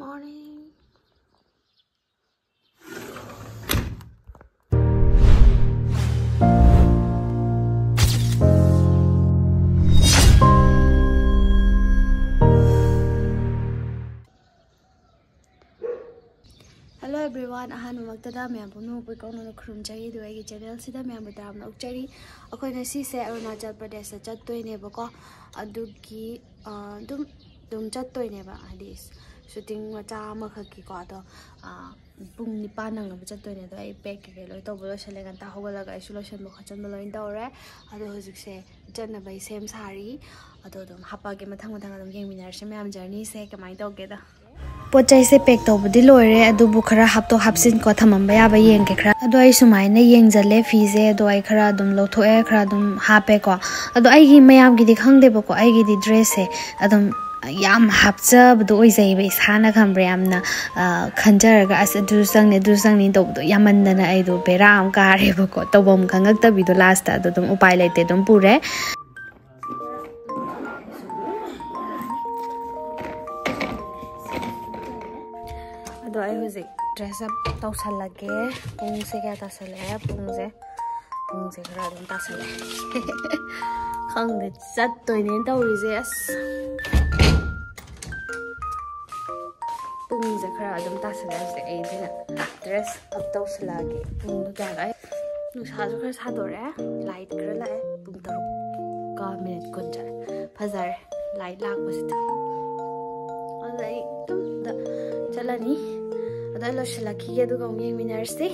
morning. Hello everyone अहमदा मैं कौन खुरमचरी चैनल से मैं लौचरी अखोन से अरुणाचल प्रदेश चतनेबको चतनेब ꯑꯔꯨꯅꯥꯆꯜ ꯄ꯭ꯔꯗꯦꯁꯇ ꯆꯠꯇꯣꯏꯅꯦꯕꯀꯣ ꯑꯗꯨꯒꯤ ꯑꯗꯨꯝ ꯑꯗꯨꯝ ꯆꯠꯇꯣꯏꯅꯦꯕ ꯍꯥꯏꯗꯤ ꯁꯨꯇꯤꯡ ꯃꯆꯥ ꯑꯃꯈꯛꯀꯤꯀꯣ ꯑꯗꯣ ꯄꯨꯡ ꯅꯤꯄꯥꯟ ꯅꯪꯅꯕ ꯆꯠꯇꯣꯏꯅꯦ ꯑꯗꯣ ꯑꯩ ꯄꯦꯛ ꯀꯩꯀꯩ ꯂꯣꯏ ꯇꯧꯕ ꯂꯣꯏꯁꯜꯂꯦ ꯉꯟꯇꯥ ꯍꯧꯒꯠꯂꯒ ꯑꯩꯁꯨ ꯂꯣꯏꯁꯟꯕ ꯈꯣꯠꯆꯟꯕ ꯂꯣꯏ ꯇꯧꯔꯦ ꯑꯗꯣ ꯍꯧꯖꯤꯛꯁꯦ ꯆꯠꯅꯕꯩ ꯁꯦꯝ ꯁꯥꯔꯤ ꯑꯗꯣ ꯑꯗꯨꯝ ꯍꯥꯞꯄꯛꯑꯒꯦ ꯃꯊꯪ ꯃꯊꯪ ꯑꯗꯨꯝ ꯌꯦꯡꯃꯤꯟꯅꯔꯁꯦ ꯃꯌꯥꯝ ꯖꯔꯅꯤꯁꯦ ꯀꯃꯥꯏꯅ ꯇꯧꯒꯦꯗ ꯄꯣꯠ ꯆꯩꯁꯦ ꯄꯦꯛ ꯇꯧꯕꯗꯤ ꯂꯣꯏꯔꯦ ꯑꯗꯨꯕꯨ ꯈꯔ ꯍꯥꯞꯇꯣꯛ ꯍꯥꯞꯆꯤꯟ ꯀꯣ ꯊꯝꯃꯝꯕ ꯌꯥꯕ ꯌꯦꯡꯒꯦ ꯈꯔ ꯑꯗꯣ ꯑꯩ ꯁꯨꯃꯥꯏꯅ ꯌꯦꯡꯖꯜꯂꯦ ꯐꯤꯁꯦ ꯑꯗꯣ ꯑꯩ ꯈꯔ ꯑꯗꯨꯝ ꯂꯧꯊꯣꯛꯑꯦ ꯈꯔ ꯑꯗꯨꯝ ꯍꯥꯞꯄꯦꯀꯣ ꯑꯗꯣ ꯑꯩꯒꯤ ꯃꯌꯥꯝꯒꯤꯗꯤ ꯈꯪꯗꯦꯕꯀꯣ ꯑꯩꯒꯤꯗꯤ ꯗ꯭ꯔꯦꯁꯁꯦ ꯑꯗꯨꯝ ꯌꯥꯝ ꯍꯥꯞꯆꯕꯗꯣ ꯑꯣꯏꯖꯩꯕ ꯏꯁꯥꯅ ꯈꯪꯕ꯭ꯔꯥ ꯌꯥꯝꯅ ꯈꯟꯖꯔꯒ ꯑꯁ ꯑꯗꯨꯁꯨ ꯆꯪꯅꯤ ꯑꯗꯨꯁꯨ ꯆꯪꯅꯤ ꯇꯧꯕꯗꯣ ꯌꯥꯝꯃꯟꯗꯅ ꯑꯩꯗꯣ ꯕꯦꯔꯥ ꯑꯃ ꯀꯥꯔꯦꯕꯀꯣ ꯇꯧꯐꯝ ꯈꯪꯉꯛꯇꯕꯤꯗꯣ ꯂꯥꯁꯇ ꯑꯗꯣ ꯑꯗꯨꯝ ꯎꯄꯥꯏ ꯂꯩꯇꯦ ꯑꯗꯨꯝ ꯄꯨꯔꯦ ꯑꯗꯣ ꯑꯩ ꯍꯧꯖꯤꯛ ꯗ꯭ꯔꯦꯁ ꯑꯞ ꯇꯧꯁꯜꯂꯒꯦ ꯄꯨꯡꯁꯦ ꯀꯌꯥ ꯇꯥꯁꯜꯂꯛꯑꯦ ꯄꯨꯡꯁꯦ ꯄꯨꯡꯁꯦ ꯈꯔ ꯑꯗꯨꯝ ꯇꯥꯁꯜꯂꯛꯑꯦ ꯈꯪꯗꯦ ꯆꯠꯇꯣꯏꯅꯦꯅ ꯇꯧꯔꯤꯁꯦ ꯑꯁ ꯄꯨꯡꯁꯦ ꯈꯔ ꯑꯗꯨꯝ ꯇꯥꯁꯜꯂꯛꯑꯦ ꯍꯧꯖꯤꯛ ꯑꯩ ꯑꯗꯨꯅ ꯗ꯭ꯔꯦꯁ ꯑꯞ ꯇꯧꯁꯜꯂꯛꯑꯒꯦ ꯄꯨꯡꯗꯣ ꯀꯌꯥ ꯂꯥꯛꯑꯦ ꯅꯨꯡꯁꯥꯁꯨ ꯈꯔ ꯁꯥꯗꯣꯔꯛꯑꯦ ꯂꯥꯏꯠ ꯈꯔ ꯂꯥꯛꯑꯦ ꯄꯨꯡ ꯇꯔꯨꯛꯀ ꯃꯤꯅꯤꯠ ꯀꯨꯟ ꯆꯠꯂꯦ ꯐꯖꯔꯦ ꯂꯥꯏꯠ ꯂꯥꯛꯄꯁꯤꯗ ꯑꯗꯨꯗ ꯑꯩ ꯑꯗꯨꯝ ꯆꯠꯂꯅꯤ ꯑꯗ ꯑꯩ ꯂꯣꯏꯁꯤꯜꯂꯛꯈꯤꯒꯦ ꯑꯗꯨꯒ ꯑꯃꯨꯛ ꯌꯦꯡꯃꯤꯟꯅꯔꯁꯤ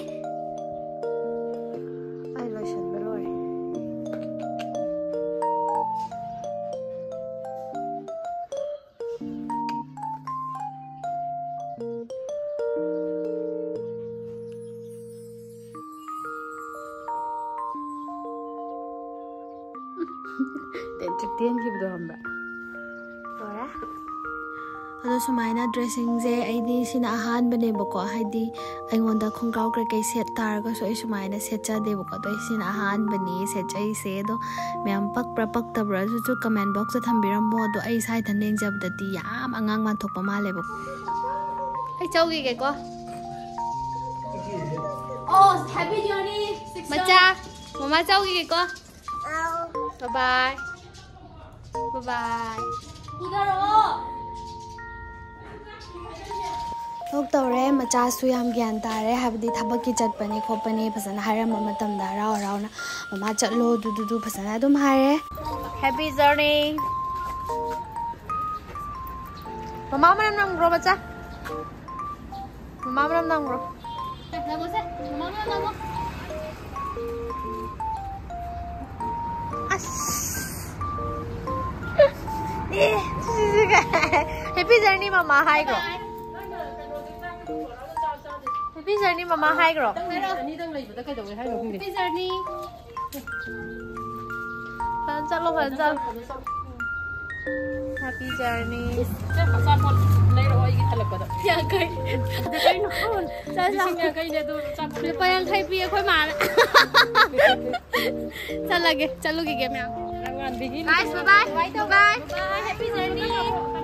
ड्रेसिंगजे अइदी सिना अहानबने बको हाइदी अइगोंदा खोंग्राव क्रके सेट तारगा सोइ सुमाइना सेचा दे बको तो सिना अहानबने सेचै से दो म्याम पक प्रपक तब्रा जु जु कमेंट बॉक्स थ थंबिरमो दो अइ साइ थनेंग जब दति याम अंगांग मान थोक पमा लेबो अइ चौगी के को ओ हैप्पी जर्नी बच्चा मम्मा चौगी के को बाय बाय बाय बाय 你干什么？ꯊꯕꯛ ꯇꯧꯔꯦ ꯃꯆꯥꯁꯨ ꯌꯥꯝ ꯒ꯭ꯌꯥꯟ ꯇꯥꯔꯦ ꯍꯥꯏꯕꯗꯤ ꯊꯕꯛꯀꯤ ꯆꯠꯄꯅꯤ ꯈꯣꯠꯄꯅꯤ ꯐꯖꯅ ꯍꯥꯏꯔꯝꯕ ꯃꯇꯝꯗ ꯍꯔꯥꯎ ꯍꯔꯥꯎꯅ ꯃꯃꯥ ꯆꯠꯂꯣ ꯑꯗꯨꯗꯨꯗꯨ ꯐꯖꯅ ꯑꯗꯨꯝ ꯍꯥꯏꯔꯦ ꯍꯦꯄꯤ ꯖꯔꯅꯤ ꯃꯃꯥ ꯃꯅꯝ ꯅꯝꯈ꯭ꯔꯣ ꯃꯆꯥ ꯃꯃꯥ ꯃꯅꯝ ꯅꯝꯈ꯭ꯔꯣ Namo se. Mama 해피 자니 마마 하이그로. 아니 땅 레이브 땅 가져오게 하이그로. 해피 자니. 반짝로 반짝. happy journey. Lupa yang kay piye koy man. Chal lage, chalu ki game ya. Guys, bye bye. Bye bye. Bye. Happy journey.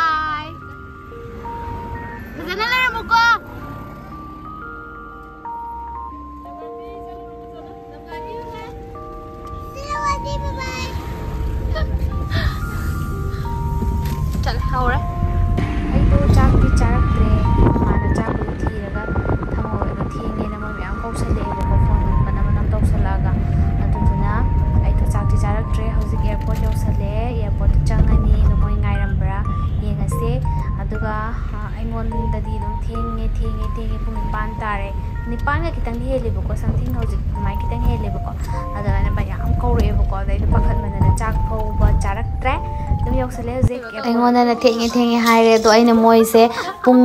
ꯊꯦꯡꯉꯦ ꯊꯦꯡꯉꯦ ꯍꯥꯏꯔꯦ ꯑꯗꯣ ꯑꯩꯅ ꯃꯣꯏꯁꯦ ꯄꯨꯡ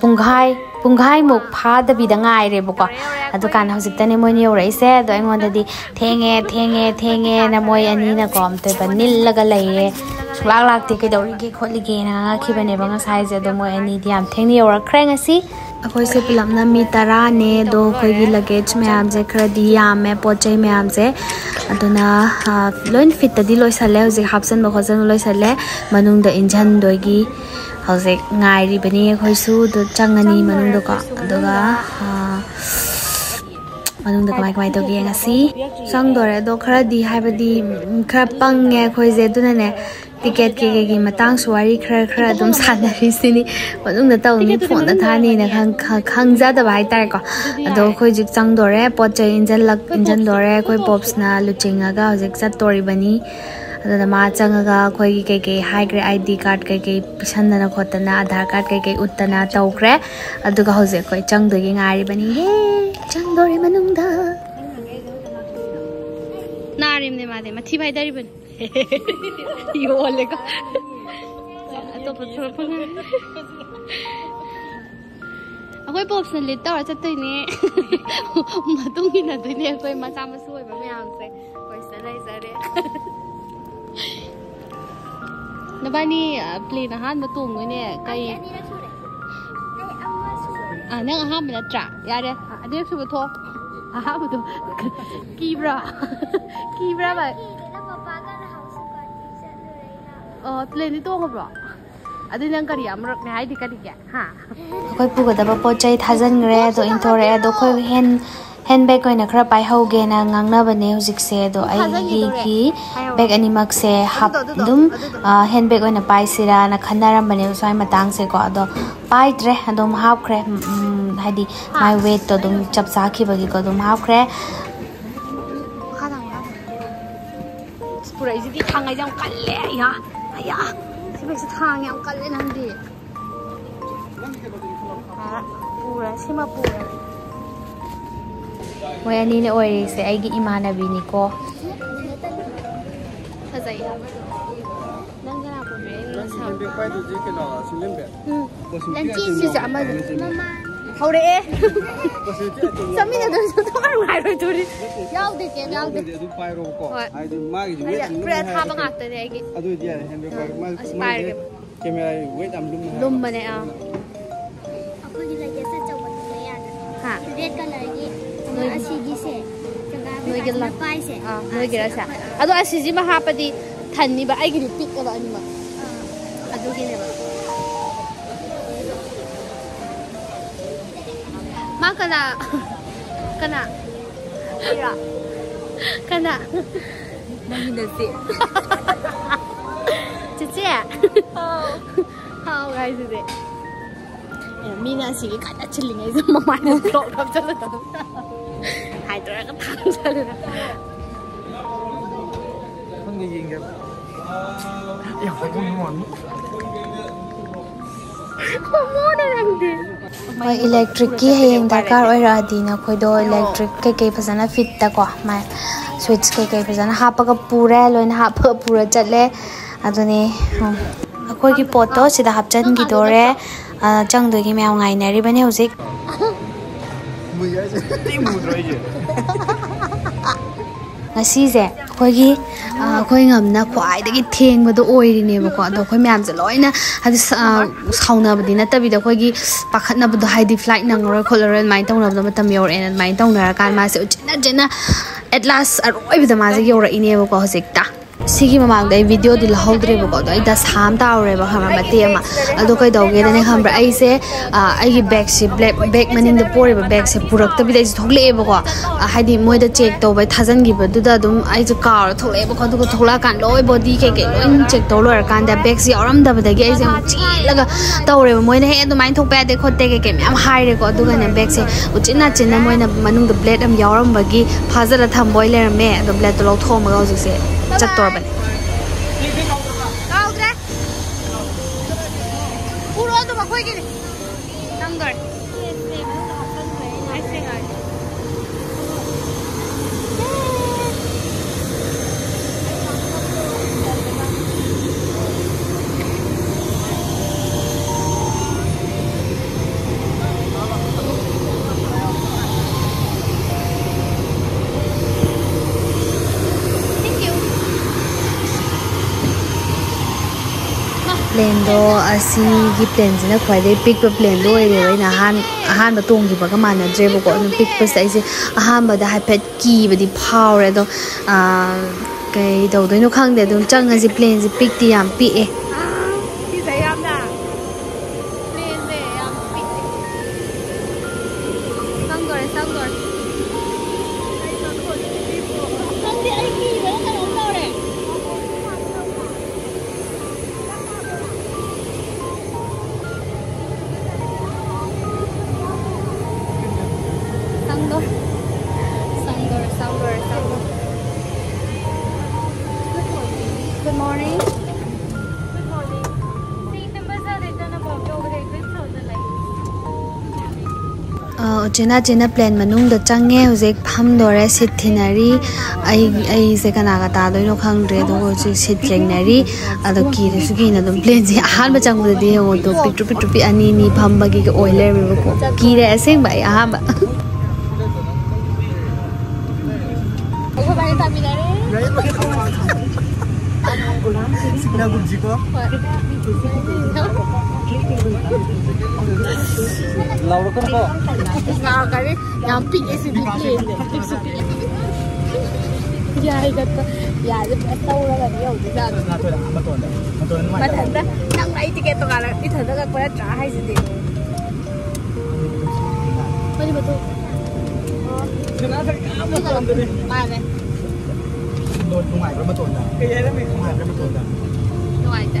ꯄꯨꯡꯈꯥꯏ ꯄꯨꯡꯈꯥꯏꯃꯨꯛ ꯐꯥꯗꯕꯤꯗ ꯉꯥꯏꯔꯦꯕꯀꯣ ꯑꯗꯨꯀꯥꯟꯗ ꯍꯧꯖꯤꯛꯇꯅꯦ ꯃꯣꯏꯅ ꯌꯧꯔꯛꯏꯁꯦ ꯑꯗꯣ ꯑꯩꯉꯣꯟꯗꯗꯤ ꯊꯦꯡꯉꯦ ꯊꯦꯡꯉꯦ ꯊꯦꯡꯉꯦꯅ ꯃꯣꯏ ꯑꯅꯤꯅꯀꯣ ꯑꯝꯇꯣꯏꯕ ꯅꯤꯜꯂꯒ ꯂꯩꯔꯦ ꯁꯨꯡꯂꯥꯛ ꯂꯥꯛꯇꯦ ꯀꯩꯗꯧꯔꯤꯒꯦ ꯈꯣꯠꯂꯤꯒꯦꯅ ꯉꯥꯡꯉꯛꯈꯤꯕꯅꯦꯕ ꯉꯁꯥꯏꯁꯦ ꯑꯗꯣ ꯃꯣꯏ ꯑꯅꯤꯗꯤ ꯌꯥꯝ ꯊꯦꯡꯅ ꯌꯧꯔꯛꯈ꯭ꯔꯦ ꯉꯁꯤ अखोई से पिलम ना मी तरह ने दो अखोई की लगेज में आम से खरीदी आम में पहुँचे में आम से तो ना हाँ, लोन फिट तो दिलो इसले उसे हाफ्सन बहुत लो इसले मनुंग द इंजन दोगी हाँ से बनी है कोई सू तो चंग नहीं मनुंग दो का दो का हाँ। मनुंग दो कमाई कमाई दोगी ऐसी संग दो रे, दो खरीदी है बदी खर पंग है कोई जेतु ने। ꯇꯤꯀꯦꯠ ꯀꯩꯀꯩꯒꯤ ꯃꯇꯥꯡꯁꯨ ꯋꯥꯔꯤ ꯈꯔ ꯈꯔ ꯑꯗꯨꯝ ꯁꯥꯟꯅꯔꯤꯁꯤꯅꯤ ꯃꯅꯨꯡꯗ ꯇꯧꯅꯤ ꯐꯣꯟꯗ ꯊꯥꯅꯤꯅ ꯈꯪꯖꯗꯕ ꯍꯥꯏꯇꯥꯔꯦꯀꯣ ꯑꯗꯣ ꯑꯩꯈꯣꯏ ꯍꯧꯖꯤꯛ ꯆꯪꯗꯣꯔꯦ ꯄꯣꯠ ꯆꯩ ꯏꯟꯖꯜꯂꯛ ꯏꯟꯖꯟꯗꯣꯔꯦ ꯑꯩꯈꯣꯏ ꯄꯣꯞꯁꯅ ꯂꯨꯆꯤꯡꯉꯒ ꯍꯧꯖꯤꯛ ꯆꯠꯇꯣꯔꯤꯕꯅꯤ ꯑꯗꯨꯅ ꯃꯥ ꯆꯪꯉꯒ ꯑꯩꯈꯣꯏꯒꯤ ꯀꯩꯀꯩ ꯍꯥꯏꯈ꯭ꯔꯦ ꯑꯥꯏ ꯗꯤ ꯀꯥꯔꯗ ꯀꯩꯀꯩ ꯄꯤꯁꯟꯗꯅ ꯈꯣꯠꯇꯅ ꯑꯙꯥꯔ ꯀꯥꯔꯗ ꯀꯩꯀꯩ ꯎꯠꯇꯅ ꯇꯧꯈ꯭ꯔꯦ ꯑꯗꯨꯒ ꯍꯧꯖꯤꯛ ꯑꯩꯈꯣꯏ ꯆꯪꯗꯣꯏꯒꯤ ꯉꯥꯏꯔꯤꯕꯅꯤ ꯌꯦ ꯆꯪꯗꯣꯔꯦ ꯃꯅꯨꯡꯗ ꯅꯥꯔꯤꯕꯅꯦ ꯃꯥꯗꯤ ꯃꯊꯤ ꯐꯥꯏꯗꯔꯤꯕꯅꯤ โยนเลยก็ตัวปุ๊บปุ๊บปุ๊บอาไว้ปุ๊บสลิตเอร์จะตัวนี้มาตุ้งกินอะไรตัวนี้ก็มาจ้ามาช่วยมาไม่เอาเลยก็สไลด์สไลด์นบ้านี่ปลีนอาหารมาตุ้งเลยเนี่ยไก่อ่าเนี่ยอาหารมันจะจ่ายาเด้อันนี้คือมาทออาหารมันตัวกีบรากีบราแบบ ꯑꯣ ꯄ꯭ꯂꯦꯟꯗꯤ ꯇꯣꯡꯉꯕ꯭ꯔꯣ अदु नंग करी अमरक ने हाय दिका दिका हाँ अखोय पुगदा ब पोचाई थाजन ग्रे दो इंथोरे दो खोय हेन हेन बैग कोइना खरा पाइ हौगे ना ngangna bane hujik se do ai hi ki bag ani mak se hap dum hen bag oina pai sira na khanaram bane usai matang se ko do pai dre dum hap khre hadi my weight to dum chap sa khi bagi ko dum hap khre khana ya pura izi ki khangai jam kalle ya ya. Siapa yang setang yang kalian nanti? Pura, siapa pura? Wei, ni ni wei, saya lagi iman ni ko. Kaza ya. Nangkala. Nanti lebih baik. Nanti susah macam? ꯍꯧꯔꯛꯑꯦ ꯆꯠꯃꯤꯟꯅꯗꯕꯁꯨ ꯊꯋꯥꯏ ꯅꯨꯡꯉꯥꯏꯔꯣꯏꯗꯣꯔꯤ ꯌꯥꯎꯗꯦ ꯀꯦꯝ ꯌꯥꯎꯗꯦ ꯑꯗꯨ ꯄꯥꯏꯔꯣꯕꯀꯣ ꯍꯣꯏ ꯍꯥꯏꯗꯤ ꯃꯥꯒꯤꯁꯨ ꯋꯦꯠ ꯌꯥꯝ ꯄꯨꯔꯥ ꯂꯨꯝꯃꯦ ꯊꯥꯕ ꯍꯥꯏꯕꯀꯣ ꯉꯥꯛꯇꯅꯦ ꯑꯩꯒꯤ ꯑꯗꯨꯏꯗꯤ ꯌꯥꯔꯦ ꯍꯦꯟꯗꯜ ꯄꯥꯏꯔꯣ ꯑꯁꯤ ꯃꯥꯒꯤ ꯄꯥꯏꯔꯒꯦ ꯀꯦꯃꯦꯔꯥ ꯋꯦꯠ ꯌꯥꯝ ꯂꯨꯝꯃꯦ ꯍꯥꯏꯕ ꯂꯨꯝꯕꯅꯦ ꯑꯥ ꯑꯩꯈꯣꯏꯒꯤ ꯂꯩꯒꯦꯁ ꯑꯆꯧꯕꯗꯨꯅ ꯌꯥꯗ꯭ꯔꯦ ꯍꯥ ꯔꯦꯗ ꯀꯂꯔꯒꯤ ꯅꯣꯏ ꯑꯁꯤꯒꯤꯁꯦ ꯅꯣꯏꯒꯤ ꯖꯒꯥ ꯂꯝ ꯄꯥꯏꯁꯦ ꯑꯥ ꯅꯣꯏꯒꯤꯔꯁꯦ ꯑꯗꯣ ꯑꯁꯤꯁꯤꯃ ꯍꯥꯞꯄꯗꯤ ꯊꯟꯅꯤꯕ ꯑꯩꯒꯤꯗꯤ ꯄꯤꯛꯑꯦꯕ ꯑꯅꯤꯃꯛ ꯑꯗꯨꯒꯤꯅꯦꯕ Ma kena. Kena. Ya. Kena. Bagi nasi. Cici. Oh. Guys, ini. Ya, mina sih kata celingnya itu mau main vlog kapan lagi? Hai, terus kita tanggung lagi. Kamu gigi enggak? Ya, aku mau. Kamu mau dengan dia? ꯍꯣꯏ ꯏꯂꯦꯛꯇ꯭ꯔꯤꯛꯀꯤ ꯍꯌꯦꯡ ꯗꯔꯀꯥꯔ ꯑꯣꯏꯔꯛꯑꯗꯤ ꯅꯈꯣꯏꯗꯣ ꯏꯂꯦꯛꯇ꯭ꯔꯤꯛ ꯀꯩꯀꯩ ꯐꯖꯅ ꯐꯤꯠꯇꯀꯣ ꯃꯥꯏ ꯁ꯭ꯋꯤꯠꯆ ꯀꯩꯀꯩ ꯐꯖꯅ ꯍꯥꯞꯄꯒ ꯄꯨꯔꯦ ꯂꯣꯏꯅ ꯍꯥꯞꯄꯒ ꯄꯨꯔ ꯆꯠꯂꯦ ꯑꯗꯨꯅꯤ ꯑꯩꯈꯣꯏꯒꯤ ꯄꯣꯠꯇꯣ ꯁꯤꯗ ꯍꯥꯞꯆꯤꯟꯈꯤꯗꯣꯔꯦ ꯆꯪꯗꯣꯏꯒꯤ ꯃꯌꯥꯝ ꯉꯥꯏꯅꯔꯤꯕꯅꯦ ꯍꯧꯖꯤꯛ ꯃꯨꯏ ꯍꯥꯏꯁꯦ ꯊꯤ ꯃꯨꯗ꯭ꯔꯣ ꯑꯩꯁꯦ ꯉꯁꯤꯁꯦ ꯑꯩꯈꯣꯏꯒꯤ ꯑꯩꯈꯣꯏ ꯉꯝꯅ ꯈ꯭ꯋꯥꯏꯗꯒꯤ ꯊꯦꯡꯕꯗꯣ ꯑꯣꯏꯔꯤꯅꯦꯕꯀꯣ ꯑꯗꯣ ꯑꯩꯈꯣꯏ ꯃꯌꯥꯝꯁꯦ ꯂꯣꯏꯅ ꯍꯥꯏꯗꯤ ꯁꯥꯎꯅꯕꯗꯤ ꯅꯠꯇꯕꯤꯗ ꯑꯩꯈꯣꯏꯒꯤ ꯄꯥꯈꯠꯅꯕꯗꯣ ꯍꯥꯏꯗꯤ ꯐ꯭ꯂꯥꯏꯠ ꯅꯪꯉꯔꯣꯏ ꯈꯣꯠꯂꯔꯣꯏ ꯑꯗꯨꯃꯥꯏꯅ ꯇꯧꯅꯕꯗꯣ ꯃꯇꯝ ꯌꯧꯔꯛꯑꯦꯅ ꯑꯗꯨꯃꯥꯏꯅ ꯇꯧꯅꯔꯀꯥꯟꯗ ꯃꯥꯁꯦ ꯎꯆꯤꯟꯅ ꯆꯤꯟꯅ ꯑꯦꯠ ꯂꯥꯁ ꯑꯔꯣꯏꯕꯗ ꯃꯥꯁꯦ ꯌꯧꯔꯛꯏꯅꯦꯕꯀꯣ ꯍꯧꯖꯤꯛꯇ ꯁꯤꯒꯤ ꯃꯃꯥꯡꯗ ꯑꯩ ꯚꯤꯗꯤꯑꯣꯗꯤ ꯂꯧꯍꯧꯗ꯭ꯔꯦꯕꯀꯣ ꯑꯗꯣ ꯑꯩ ꯗꯁꯥ ꯑꯃ ꯇꯥꯎꯔꯦꯕ ꯈꯪꯕ꯭ꯔꯥ ꯃꯇꯦꯛ ꯑꯃ ꯑꯗꯣ ꯀꯩꯗꯧꯒꯦꯗꯅꯦ ꯈꯪꯕ꯭ꯔꯥ ꯑꯩꯁꯦ ꯑꯩꯒꯤ ꯕꯦꯒꯁꯦ ꯕ꯭ꯂꯦꯛ ꯕꯦꯒ ꯃꯅꯤꯡꯗ ꯄꯣꯔꯤꯕ ꯕꯦꯒꯁꯦ ꯄꯨꯔꯛꯇꯕꯤꯗ ꯑꯩꯁꯦ ꯊꯣꯛꯂꯛꯑꯦꯕꯀꯣ ꯍꯥꯏꯗꯤ ꯃꯣꯏꯗ ꯆꯦꯛ ꯇꯧꯕꯩ ꯊꯥꯖꯟꯈꯤꯕꯗꯨꯗ ꯑꯗꯨꯝ ꯑꯩꯁꯦ ꯀꯥꯎꯔ ꯊꯣꯛꯂꯛꯑꯦꯕꯀꯣ ꯑꯗꯨꯒ ꯊꯣꯛꯂꯛꯑꯀꯥꯟꯗ ꯂꯣꯏ ꯕꯣꯗꯤ ꯀꯩꯀꯩ ꯂꯣꯏ ꯆꯦꯛ ꯇꯧ ꯂꯣꯏꯔꯀꯥꯟꯗ ꯕꯦꯒꯁꯦ ꯌꯥꯎꯔꯝꯗꯕꯗꯒꯤ ꯑꯩꯁꯦ ꯑꯃꯨꯛ ꯆꯦꯜꯂꯒ ꯇꯧꯔꯦꯕ ꯃꯣꯏꯅ ꯍꯦ ꯑꯗꯨꯃꯥꯏꯅ ꯊꯣꯛꯄ ꯌꯥꯗꯦ ꯈꯣꯠꯇꯦ ꯀꯩꯀꯩ ꯃꯌꯥꯝ ꯍꯥꯏꯔꯦꯀꯣ ꯑꯗꯨꯒꯅꯦ ꯕꯦꯒꯁꯦ ꯎꯆꯤꯟ ꯅꯥꯆꯤꯟꯅ ꯃꯣꯏꯅ ꯃꯅꯨꯡꯗ ꯕ꯭ꯂꯦꯗ ꯑꯃ ꯌꯥꯎꯔꯝꯕꯒꯤ ꯐꯥꯖꯜꯂ ꯊꯝꯕꯣꯏ ꯂꯩꯔꯝꯃꯦ ꯑꯗꯣ ꯕ꯭ꯂꯦꯗꯇꯣ ꯂꯧꯊꯣꯛꯑꯝꯃꯒ ꯍꯧꯖꯤꯛꯁꯦ ꯆꯠꯇꯣꯔꯕ হবে का उतरा पूरा तो मखोई के plan đó, asi cái plane do asigi plane jina khwaide pikpa plane do ere wai na han han ba tong gi ba ga man na jebo ko no pikpa sai se han ba da pet key, ba đi power đó, a kai do do no khang de do chang cái ji plane ji pik ti yam pick ấy. ꯎꯆꯤꯅꯥ ꯆꯤꯅ ꯄ꯭ꯂꯦꯟ ꯃꯅꯨꯡꯗ ꯆꯪꯉꯦ ꯍꯧꯖꯤꯛ ꯐꯝꯗꯣꯔꯦ ꯁꯤꯠ ꯊꯤꯅꯔꯤ ꯑꯩ ꯑꯩꯁꯦ ꯀꯅꯥꯒ ꯇꯥꯗꯣꯏꯅꯣ ꯈꯪꯗ꯭ꯔꯦ ꯑꯗꯨꯒ ꯍꯧꯖꯤꯛ ꯁꯤꯠ ꯌꯦꯡꯅꯔꯤ ꯑꯗꯣ ꯀꯤꯔꯁꯨ ꯀꯤꯅ ꯑꯗꯨꯝ ꯄ꯭ꯂꯦꯟꯁꯦ ꯑꯍꯥꯟꯕ ꯆꯪꯕꯗꯗꯤ ꯌꯦꯡꯉꯣ ꯑꯗꯣ ꯄꯤꯛꯇ꯭ꯔꯨ ꯄꯤꯛꯇ꯭ꯔꯨ ꯄꯤꯛ ꯑꯅꯤ ꯑꯅꯤ ꯐꯝꯕꯒꯤꯒ ꯑꯣꯏ ꯂꯩꯔꯝꯃꯦꯕꯀꯣ ꯀꯤꯔꯦ ꯑꯁꯦꯡꯕ ꯑꯩ ꯑꯍꯥꯟꯕ lâu rồi không có nào cái yang pink cái pink es cái dài cái dài cái cái ra cái nhiều cái ra cái thật cái nặng cái thì cái tôi cái đi cái ra cái cái trả cái gì cái bây cái tôi cái nào cái cái cái cái cái cái cái โดนตรงไหนก็มาตรวจนะไอ้ยัยนั่นไม่ตรงไหนก็มาตรวจนะตรงไหนแต่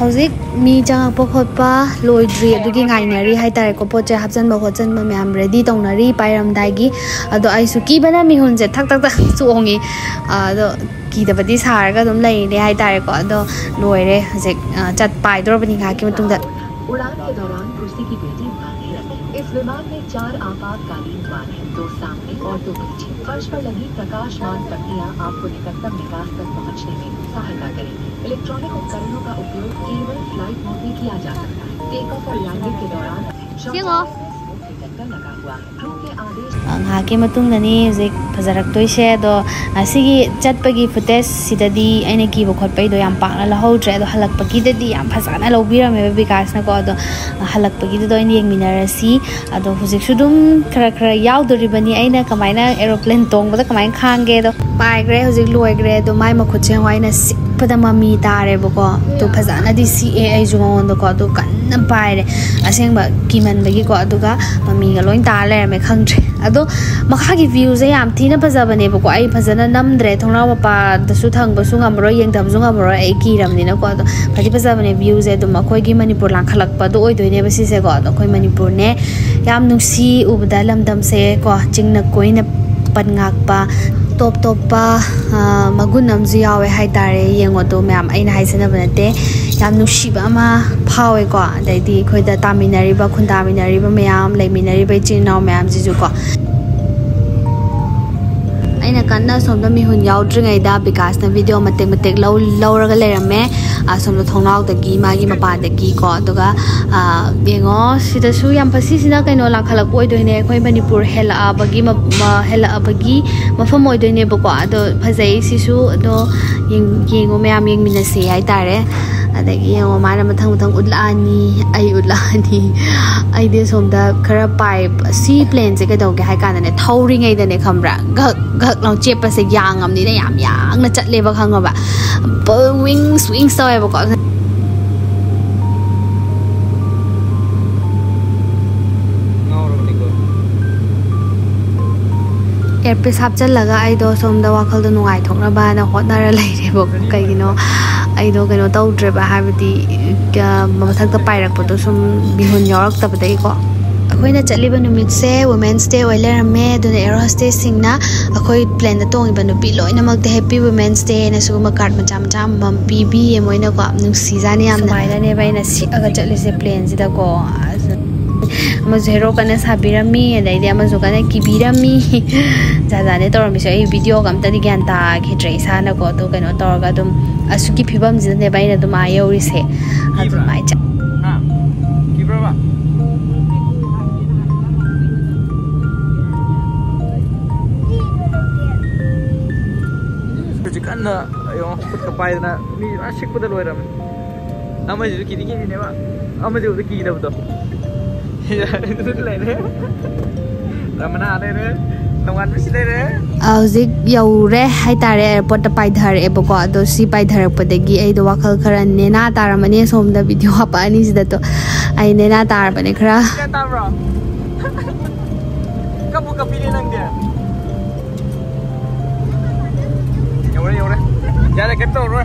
हौजिक मी चंग खोप लोद्री अगी गाइनरी है तारेको पोचे हापचन खोचन मैम रेडी तौनरी पाइरमदाई अदो कीबना मिहुनसे थक थक थक चोंगी अदो कीदबदी सारगा अदम लेने है तारेको अदो लोयरे हौजिक चट पाइदोरबनी गाकी मतुंग उड़ान के दौरान कुर्सी की बेटी रखें। इस विमान में चार आपातकालीन द्वार हैं, दो सामने और दो पीछे। फर्श पर लगी प्रकाशमान पट्टियाँ आपको निकटतम निकास तक पहुँचने में सहायता करेंगी। इलेक्ट्रॉनिक उपकरणों का उपयोग केवल फ़्लाइट मोड में किया जा सकता है। टेक ऑफ़ और लैंडिंग के दौरान ꯉꯥꯏꯍꯥꯛꯀꯤ ꯃꯇꯨꯡꯗꯅꯤ ꯍꯧꯖꯤꯛ ꯐꯖꯔꯛꯇꯣꯏꯁꯦ ꯑꯗꯣ ꯑꯁꯤꯒꯤ ꯆꯠꯄꯒꯤ ꯐꯨꯇꯦꯖ ꯁꯤꯗꯗꯤ ꯑꯩꯅ ꯀꯤꯕ ꯈꯣꯠꯄꯩꯗꯣ ꯌꯥꯝ ꯄꯥꯛꯅ ꯂꯧꯍꯧꯗ꯭ꯔꯦ ꯑꯗꯣ ꯍꯜꯂꯛꯄꯒꯤꯗꯗꯤ ꯌꯥꯝ ꯐꯖꯅ ꯂꯧꯕꯤꯔꯝꯃꯦꯕ ꯕꯤꯀꯥꯁꯅꯀꯣ ꯑꯗꯣ ꯍꯜꯂꯛꯄꯒꯤꯗꯨꯗ ꯑꯣꯏꯅ ꯌꯦꯡꯃꯤꯟꯅꯔꯁꯤ ꯑꯗꯣ ꯍꯧꯖꯤꯛꯁꯨ ꯑꯗꯨꯝ ꯈꯔ ꯈꯔ ꯌꯥꯎꯗꯣꯔꯤꯕꯅꯤ ꯑꯩꯅ ꯀꯃꯥꯏꯅ ꯑꯦꯔꯣꯄ꯭ꯂꯦꯟ ꯇꯣꯡꯕꯗ ꯀꯃꯥꯏꯅ ꯈꯥꯡꯒꯦꯗꯣ ꯄꯥꯏꯈ꯭ꯔꯦ ꯍꯧꯖꯤꯛ ꯂꯣꯏꯈ꯭ꯔꯦ ꯑꯗꯣ ꯃꯥꯏ ꯃꯈꯨꯠꯁꯦ ꯑꯩꯅ ꯁꯤꯛꯄꯗ ꯃꯃꯤ ꯇꯥꯔꯦꯕꯀꯣ ꯑꯗꯣ ꯐꯖꯅꯗꯤ ꯁꯤꯛꯑꯦ ꯑꯩꯁꯨ ꯃꯉꯣꯟꯗꯀꯣ ꯑꯗꯣ ꯀꯟꯅ ꯄꯥꯏꯔꯦ ꯑꯁꯦꯡꯕ ꯀꯤꯃꯟꯕꯒꯤꯀꯣ ꯑꯗꯨꯒ ꯃꯃꯤꯒ ꯂꯣꯏ ꯇꯥꯔ ꯂꯩꯔꯝꯃꯦ ꯈꯪꯗ꯭ꯔꯦ ꯑꯗꯣ ꯃꯈꯥꯒꯤ ꯚ꯭ꯌꯨꯁꯦ ꯌꯥꯝ ꯊꯤꯅ ꯐꯖꯕꯅꯦꯕꯀோ ꯑꯩ ꯐꯖꯅ ꯅꯝꯗ꯭ꯔꯦ ꯊꯣꯡꯅꯥꯎ ꯃꯄꯥꯗꯁꯨ ꯊꯪꯕꯁꯨ ꯉꯝꯃꯔꯣꯏ ꯌꯦꯡꯊꯕꯁꯨ ꯉꯝꯃꯔꯣꯏ ꯑꯩ ꯀꯤꯔꯕꯅꯤꯅꯀꯣ ꯑꯗꯣ ꯐꯗꯤ ꯐꯖꯕꯅꯦ ꯚ꯭ꯌꯨꯁꯦ ꯑꯗꯨꯝ ꯑꯩꯈꯣꯏꯒꯤ ꯃꯅꯤꯄꯨꯔ ꯂꯥꯡꯈꯠꯂꯛꯄꯗꯣ ꯑꯣꯏꯗꯣꯏꯅꯦꯕ ꯁꯤꯁꯦꯀꯣ ꯑꯗꯣ ꯑꯩꯈꯣꯏ ꯃꯅꯤꯄꯨꯔꯅꯦ ꯌꯥꯝ ꯅꯨꯡꯁꯤ ꯎꯕꯗ ꯂꯝꯗꯝꯁꯦ ꯀꯣ ꯆꯤꯡꯅ ꯀꯣꯏꯅ ꯄꯟ ꯉꯥꯛꯄ top top topa magun am ji yawe hai tare yengo to myam aina hai sana banate yam nu shi ba ma phawe ko dai di khoi da taminari ba khunda minari ba myam lai minari ba chin naw myam ji ju ko ꯑꯩꯅ ꯀꯟꯅ ꯁꯣꯝꯗ ꯃꯤꯍꯨꯟ ꯌꯥꯎꯗ꯭ꯔꯤꯉꯩꯗ ꯕꯤꯀꯥꯁꯅ ꯚꯤꯗꯤꯑꯣ ꯃꯇꯦꯛ ꯃꯇꯦꯛ ꯂꯧꯔꯒ ꯂꯩꯔꯝꯃꯦ ꯑꯁꯣꯝꯗ ꯊꯣꯡꯅꯥꯎꯗꯒꯤ ꯃꯥꯒꯤ ꯃꯄꯥꯟꯗꯒꯤ ꯀꯣ ꯑꯗꯨꯒ ꯌꯦꯡꯉꯣ ꯁꯤꯗꯁꯨ ꯌꯥꯝ ꯁꯤꯁꯤꯅ ꯀꯩꯅꯣ ꯂꯥꯡꯈꯠꯂꯛꯄ ꯑꯣꯏꯗꯣꯏꯅꯦ ꯑꯩꯈꯣꯏ ꯃꯅꯤꯄꯨꯔ ꯍꯦꯜꯂꯛꯑꯕꯒꯤ ꯍꯦꯜꯂꯛꯑꯕꯒꯤ ꯃꯐꯝ ꯑꯣꯏꯗꯣꯏꯅꯦꯕꯀꯣ ꯑꯗꯣ ꯐꯖꯩ ꯁꯤꯁꯨ ꯑꯗꯣ ꯌꯦꯡꯉꯣ ꯃꯌꯥꯝ ꯌꯦꯡꯃꯤꯟꯅꯁꯤ ꯍꯥꯏꯇꯥꯔꯦ ꯑꯗꯒꯤ ꯌꯦꯡꯉꯣ ꯃꯥꯅ ꯃꯊꯪ ꯃꯊꯪ ꯎꯠꯂꯛꯑꯅꯤ ꯑꯩ ꯎꯠꯂꯛꯑꯅꯤ ꯑꯩꯗꯤ ꯁꯣꯝꯗ ꯈꯔ ꯄꯥꯏ ꯁꯤ ꯄ꯭ꯂꯦꯟꯁꯦ ꯀꯩꯗꯧꯒꯦ ꯍꯥꯏ ꯀꯥꯟꯗꯅꯦ ꯊꯧꯔꯤꯉꯩꯗꯅꯦ ꯈꯪꯕ꯭ꯔꯥ ꯘꯛ ꯘꯛ ꯂꯥꯎ ꯆꯦꯞꯄꯁꯦ ꯌꯥꯡꯉꯝꯅꯤꯅ ꯌꯥꯝ ꯌꯥꯡꯅ ꯆꯠꯂꯦꯕ ꯈꯪꯉꯕ ꯋꯤꯡꯁ ꯋꯤꯡꯁ ꯇꯧꯋꯦꯕꯀꯣ Ngawro ni ko. ꯑꯦꯌꯔꯄꯤꯁ ꯍꯥꯞꯆꯤꯜꯂꯒ ꯑꯩꯗꯣ ꯁꯣꯝꯗ ꯋꯥꯈꯜꯗꯣ ꯅꯨꯡꯉꯥꯏꯊꯣꯛꯅꯕꯅ ꯍꯣꯠꯅꯔ ꯂꯩꯔꯦꯕ ꯀꯩꯒꯤꯅꯣ ꯑꯩꯗꯣ ꯀꯩꯅꯣ ꯇꯧꯗ꯭ꯔꯦꯕ ꯍꯥꯏꯕꯗꯤ ꯃꯊꯛꯇ ꯄꯥꯏꯔꯛꯄꯗꯣ ꯁꯨꯝ ꯃꯤꯍꯨꯟ ꯌꯥꯎꯔꯛꯇꯕꯗꯒꯤꯀꯣ ꯑꯩꯈꯣꯏꯅ ꯆꯠꯂꯤꯕ ꯅꯨꯃꯤꯠꯁꯦ ꯋꯨꯃꯦꯟꯁ ꯗꯦ ꯑꯣꯏ ꯂꯩꯔꯝꯃꯦ ꯑꯗꯨꯅ ꯑꯦꯔꯣ ꯍꯣꯁꯇꯦꯁꯁꯤꯡꯅ ꯑꯩꯈꯣꯏ ꯄ꯭ꯂꯦꯟꯗ ꯇꯣꯡꯉꯤꯕ ꯅꯨꯄꯤ ꯂꯣꯏꯅꯃꯛꯇ ꯍꯦꯞꯄꯤ ꯋꯨꯃꯦꯟꯁ ꯗꯦ ꯍꯥꯏꯅ ꯁꯤꯒꯨꯝꯕ ꯀꯥꯔꯠ ꯃꯆꯥ ꯃꯆꯥ ꯑꯃꯃꯝ ꯄꯤꯕꯤꯌꯦ ꯃꯣꯏꯅꯀꯣ ꯅꯨꯡꯁꯤꯖꯥꯅꯤ ꯌꯥꯝꯅ ꯁꯨꯃꯥꯏꯅꯅꯦꯕ ꯑꯩꯅ ꯁꯤꯛꯑꯒ ꯆꯠꯂꯤꯁꯦ ꯄ꯭ꯂꯦꯟꯁꯤꯗꯀꯣ ꯑꯃꯁꯨ ꯍꯦꯔꯣ ꯀꯟꯅ ꯁꯥꯕꯤꯔꯝꯃꯤ ꯑꯗꯩꯗꯤ ꯑꯃꯁꯨ ꯀꯟꯅ ꯀꯤꯕꯤꯔꯝꯃꯤ ꯖꯥꯠ ꯖꯥꯠꯅꯦ ꯇꯧꯔꯝꯃꯤꯁꯦ ꯑꯩ ꯚꯤꯗꯤꯑꯣꯒ ꯑꯝꯇꯗꯤ ꯒ꯭ꯌꯥꯟ ꯇꯥꯈꯤꯗ꯭ꯔꯦ ꯏꯁꯥꯅꯀꯣ ꯑꯗꯨ ꯀꯩꯅꯣ ꯇꯧꯔꯒ ꯑꯗꯨꯝ ꯑꯁꯨꯛꯀꯤ ꯐꯤꯕꯝꯁꯤꯗꯅꯦꯕ ꯑꯩꯅ ꯑꯗꯨꯝ ꯑꯥ ꯌꯧꯔꯤꯁꯦ ꯑꯗꯨꯃꯥꯏꯅ ꯀꯟꯅ ꯌꯦꯡꯉꯣ ꯈꯨꯠꯀ ꯄꯥꯏꯗꯅ ꯃꯤ ꯂꯣꯏ ꯁꯤꯛꯄꯗ ꯂꯣꯏꯔꯝꯃꯦ ꯑꯃꯁꯤꯁꯨ ꯀꯤꯗꯤ ꯀꯤꯔꯤꯅꯦꯕ ꯑꯃꯁꯤ ꯎꯕꯗ ꯀꯤꯗꯕꯗꯣ ꯑꯗꯨ ꯂꯩꯔꯦ ꯔꯃꯅꯥ ꯂꯩꯔꯦ ꯅꯣꯡꯉꯥꯟꯕꯁꯤ ꯂꯩꯔꯦ ꯍꯧꯖꯤꯛ ꯌꯧꯔꯦ ꯍꯥꯏꯇꯥꯔꯦ ꯑꯦꯌꯥꯔꯄꯣꯔꯠꯇ ꯄꯥꯏꯊꯔꯛꯑꯦꯕꯀꯣ ꯑꯗꯣ ꯁꯤ ꯄꯥꯏꯊꯔꯛꯄꯗꯒꯤ ꯑꯩꯗꯣ ꯋꯥꯈꯜ ꯈꯔ ꯅꯦꯅꯥ ꯇꯥꯔꯝꯃꯅꯤ ꯁꯣꯝꯗ ꯚꯤꯗꯤꯑꯣ ꯍꯥꯞꯄꯛꯑꯅꯤ ꯁꯤꯗ ꯇꯣ ꯑꯩ ꯅꯦꯅꯥ ꯇꯥꯔꯕꯅꯦ ꯈꯔ ꯀꯌꯥ ꯇꯥꯕ꯭ꯔꯣ ꯀꯞꯄꯨ ꯀꯞꯄꯤꯅꯦ ꯅꯪꯗꯤ nó vô đây. Giá là kiếm tôi rồi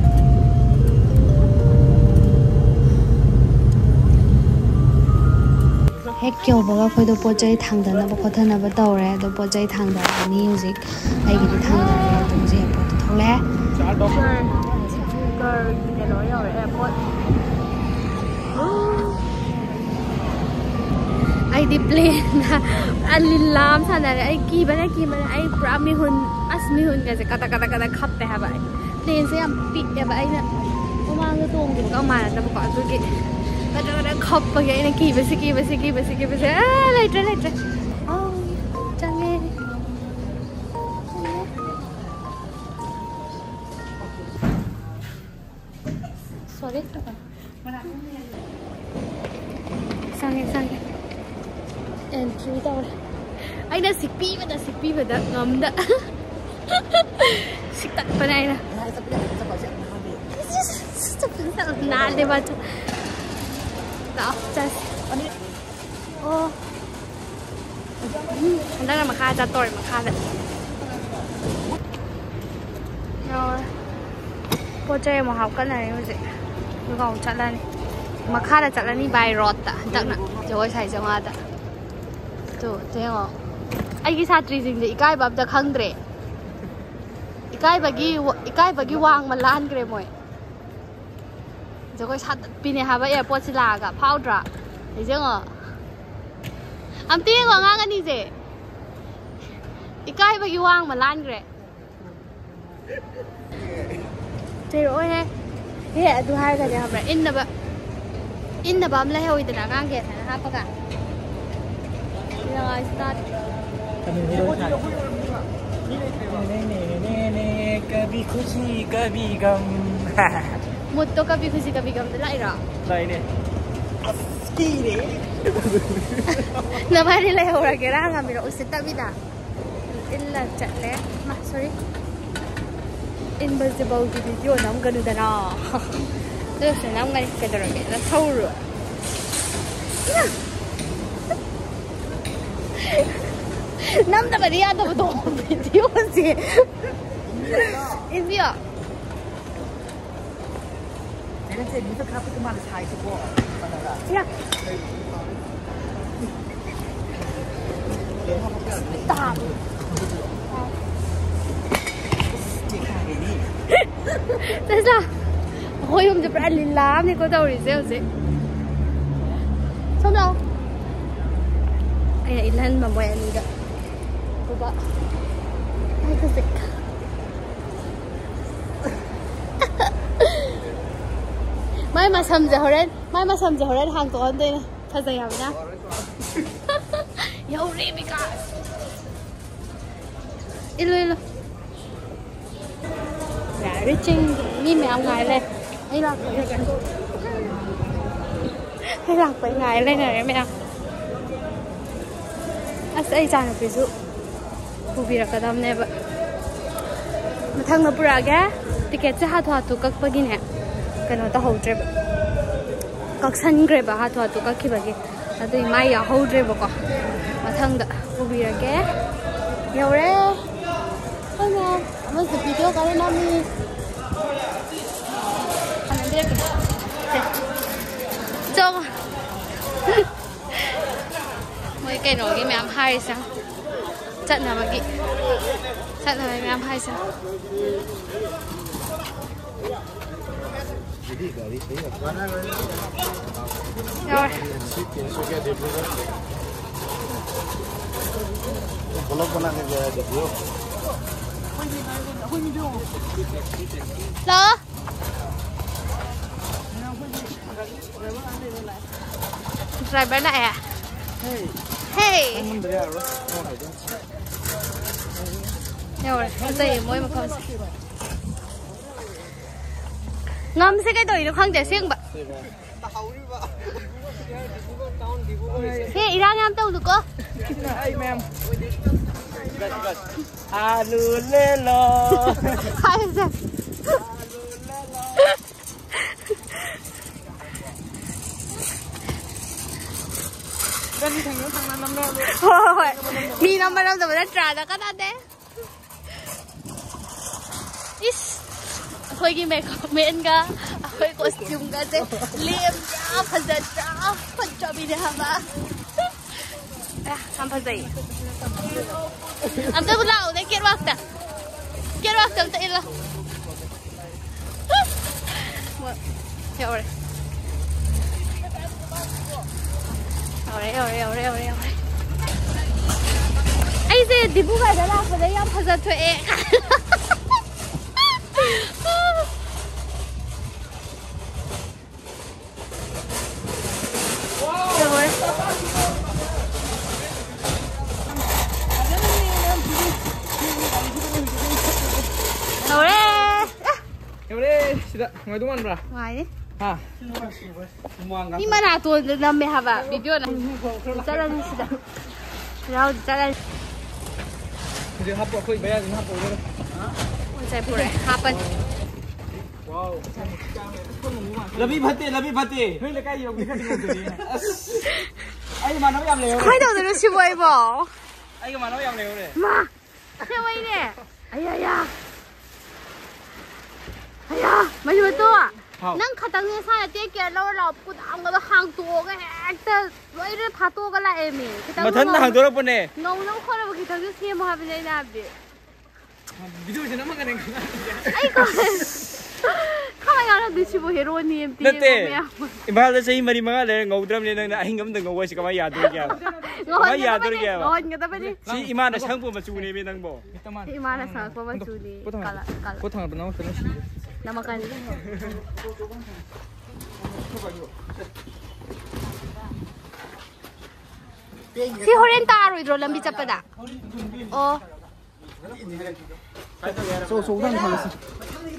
hết kiểu bao giờ khơi đồ bộ chơi thằng đó nó bao có thân nó bắt đầu rồi đồ bộ chơi thằng đó là music ai cái thằng đó là tụng gì bộ tụng lẽ. ꯑꯩꯗꯤ ꯄ꯭ꯂꯦꯟꯗ ꯄꯨꯔꯥ ꯂꯤꯂꯥ ꯑꯃ ꯁꯥꯟꯅꯔꯦ ꯑꯩ ꯀꯤꯕꯅ ꯀꯤꯕꯅ ꯑꯩ ꯄꯨꯔꯥ ꯃꯤꯍꯨꯟ ꯑꯁ ꯃꯤꯍꯨꯟꯒꯁꯦ ꯀꯗ ꯀꯗ ꯀꯗ ꯈꯞꯄꯦ ꯍꯥꯏꯕ ꯑꯩ ꯄ꯭ꯂꯦꯟꯁꯦ ꯌꯥꯝ ꯄꯤꯛꯑꯦꯕ ꯑꯩꯅ ꯃꯃꯥꯡꯗ ꯇꯣꯡꯈꯤꯕꯒ ꯃꯥꯟꯅꯗꯕꯀꯣ ꯑꯗꯨꯒꯤ ꯀꯗ ꯀꯗ ꯈꯞꯄꯒꯤ ꯑꯩꯅ ꯀꯤꯕꯁꯤ ꯀꯤꯕꯁꯤ ꯀꯤꯕꯁꯤ ꯀꯤꯕꯁꯤ ꯑꯥ ꯂꯩꯇ꯭ꯔꯦ ꯂꯩꯇ꯭ꯔꯦ onda. Siktak pa na yun. Naali ba ito? Naaktas. Oh. Ang dami makaja tor, makaja. Rồi. Cô chơi mà học cái này rồi. Nó còn chặt lên. Mà khá là chặt lên đi bài rọt ta. Chắc nè. Trời ơi, chạy cho hoa ta. Trời, thế ngọt. ꯑꯩꯒꯤ ꯁꯥꯇ꯭ꯔꯤꯁꯤꯡꯁꯦ ꯏꯀꯥꯏꯕ ꯑꯝꯇ ꯈꯪꯗ꯭ꯔꯦ ꯏꯀꯥꯏꯕꯒꯤ ꯏꯀꯥꯏꯕꯒꯤ ꯋꯥꯡꯃ ꯂꯥꯟꯈ꯭ꯔꯦ ꯃꯣꯏ ꯖꯒꯣꯏ ꯁꯥꯇꯠꯄꯤꯅꯦ ꯍꯥꯏꯕ ꯑꯦꯌꯥꯔꯄꯣꯔꯠꯁꯤ ꯂꯥꯛꯑꯒ ꯐꯥꯎꯗ꯭ꯔꯥ ꯌꯦꯡꯉꯣ ꯑꯝꯇ ꯌꯦꯡꯉꯣ ꯑꯉꯥꯡ ꯑꯅꯤꯁꯦ ꯏꯀꯥꯏꯕꯒꯤ ꯋꯥꯡꯃ ꯂꯥꯟꯈ꯭ꯔꯦ ꯆꯩꯔꯛꯑꯣꯍꯦ ꯍꯦ ꯑꯗꯨ ꯍꯥꯏꯔꯒꯅꯦ ꯈꯪꯕ꯭ꯔꯥ ꯏꯟꯅꯕ ꯏꯟꯅꯕ ꯑꯃ ꯂꯩꯍꯧꯏꯗꯅ ꯑꯉꯥꯡꯒꯤ ꯍꯥꯏꯅ ꯍꯥꯞꯄꯒ start một tô cà phê khushi cà phê gầm lại rồi đây nè ski nè nama ni leh orang kira ngambil mira usit tak bida illa chat leh mah sorry invisible video nam ganu dana tu senam gani kedorong kita tahu rồi. 남자가 리아도 너무 비디오지 인디야 내가 제 미소 카프트만 사이고 야 Stop. Tại sao? Hồi hôm giờ bạn lên lắm thì có đâu đi gieo gì? Xong đâu? Anh ấy lên mà mẹ mình đợi cô bà ai có mai mà sầm giờ horên mai mà sầm giờ horên hàng tổ hơn đây này thật dày hả nhá Yo, Rebecca. Ilu ilu. Dạ, reaching mi mẹ ông ngài lên. Hay là hay là phải ngài lên này mẹ. पुगिरकदमनेब मथंग पुरागे ticket से हाथ हाथ कक्पगिने कनो तो होद्रेब कक्सनग्रेब हाथ हाथ कखिबगे अदु माय होद्रेबको मथंग पुगिरगे यौरे हेलो मस्त वीडियो करे नामी अनंद्रेक चो mọi cái nồi cái mẹ hai sao ꯆꯠꯅꯕꯒꯤ ꯆꯠꯅꯕꯒꯤ ꯃꯌꯥꯝ ꯍꯥꯏꯁꯦ Lỡ Rồi bên lại à? Hey! Hey! Rồi, gì mỗi một con. Ngâm sẽ cái đồi nó không thể xiên bạn. Hey, ra ngâm đâu được cơ? Ay, ma'am. Alulelo. Hai giờ. Thôi, mi nó mà đâu rồi nó trả nó cái đó đấy. ꯑꯩꯈꯣꯏꯒꯤ ꯃꯦꯀꯞ ꯃꯦꯟꯒ ꯑꯩꯈꯣꯏ ꯀꯣꯁꯇ꯭ꯌꯨꯝꯒꯁꯦ ꯂꯦꯝꯅ ꯐꯖꯗ꯭ꯔꯥ ꯐꯖꯕꯤꯅꯦ ꯍꯥꯏꯕ ꯌꯥꯝ ꯐꯖꯩ ꯑꯝꯇꯕꯨ ꯂꯥꯛꯎꯅꯦ ꯀꯦꯠꯋꯥꯛꯇ ꯀꯦꯠꯋꯥꯛꯇ ꯑꯝꯇ ꯏꯜꯂꯣ ꯌꯧꯔꯦ ꯌꯧꯔꯦ ꯌꯧꯔꯦ ꯌꯧꯔꯦ ꯌꯧꯔꯦ ꯌꯧꯔꯦ ꯑꯩꯁꯦ ꯗꯤꯕꯨꯒꯥꯏꯗ ꯂꯥꯛꯄꯗ ꯌꯥꯝ ꯐꯖꯊꯣꯛꯑꯦ ngai tu mana? Ngai. Ha. Ni mana tu nama rồi, Video na. Jalan ni sudah. Rau jalan. Jadi hapok kau bayar ni hapok tu. Ha? Saya pura hapan. Wow. Lebih bate, lebih bate. Hei lekai yang kita tengok tu ni. Ayo mana yang lewat? Kau dah tu siapa ibu? Ayo mana yang lewat? Ma. Siapa ini? Ayah ayah. ꯑꯌꯥ ꯃꯩꯃꯇꯣ ꯅꯪ ꯈꯇꯪ ꯅꯁꯥꯅ take care ꯂꯧꯔ ꯂꯥꯛꯄ ꯀꯨꯗꯥꯡꯒꯗꯣ ꯍꯥꯡꯇꯣꯛꯑꯒ ꯍꯦꯛꯇ ꯂꯣꯏꯅ ꯐꯥꯠꯇꯣꯛꯑꯒ ꯂꯥꯛꯑꯦꯃꯤ ꯃꯊꯟꯗ ꯍꯥꯡꯗꯣꯔꯛꯄꯅꯦ ꯉꯧꯅꯕ ꯈꯣꯠꯅꯕꯈꯤꯇꯪꯁꯨ ꯁꯦꯝꯃꯣ ꯍꯥꯏꯕꯅꯦ ꯑꯩꯅ ꯍꯥꯏꯕꯗꯤ ꯚꯤꯗꯤꯑꯣꯁꯤ ꯅꯝꯃꯒꯅꯦ ꯑꯩ ꯈꯋꯥꯏ ꯌꯥꯎꯔꯝꯗꯤ ꯁꯤꯕꯨ ꯍꯦꯔꯣꯅꯤ ꯑꯝꯇꯤ ꯅꯠꯇꯦ ꯏꯝꯐꯥꯜꯗ ꯆꯍꯤ ꯃꯔꯤ ꯃꯉꯥ ꯂꯩꯔ ꯉꯧꯗ꯭ꯔꯕꯅꯤ ꯅꯪꯅ ꯑꯍꯤꯡ ꯑꯝꯗ ꯉꯧ ꯍꯥꯏꯁꯤ ꯀꯃꯥꯏ ꯌꯥꯗꯣꯔꯤꯒꯦ ꯀꯃꯥꯏ ꯌꯥꯗꯣꯔꯤꯒꯦ ꯉꯧꯍꯟꯒꯗꯕꯅꯤ ꯁꯤ ꯏꯃꯥꯅ ꯁꯪꯉꯛꯄ ꯃꯆꯨꯅꯦꯃꯤ ꯅꯪꯕꯣ ꯏꯃꯥꯅ ꯁꯪꯉꯛꯄ ꯃꯆꯨꯅꯤ ꯀꯂꯔ ꯀꯂꯔ ꯄꯣꯊꯥꯡꯕ ꯅꯪ 生感じ。Si Horen taro idro lambi capada. Oh. So so udang sama sih.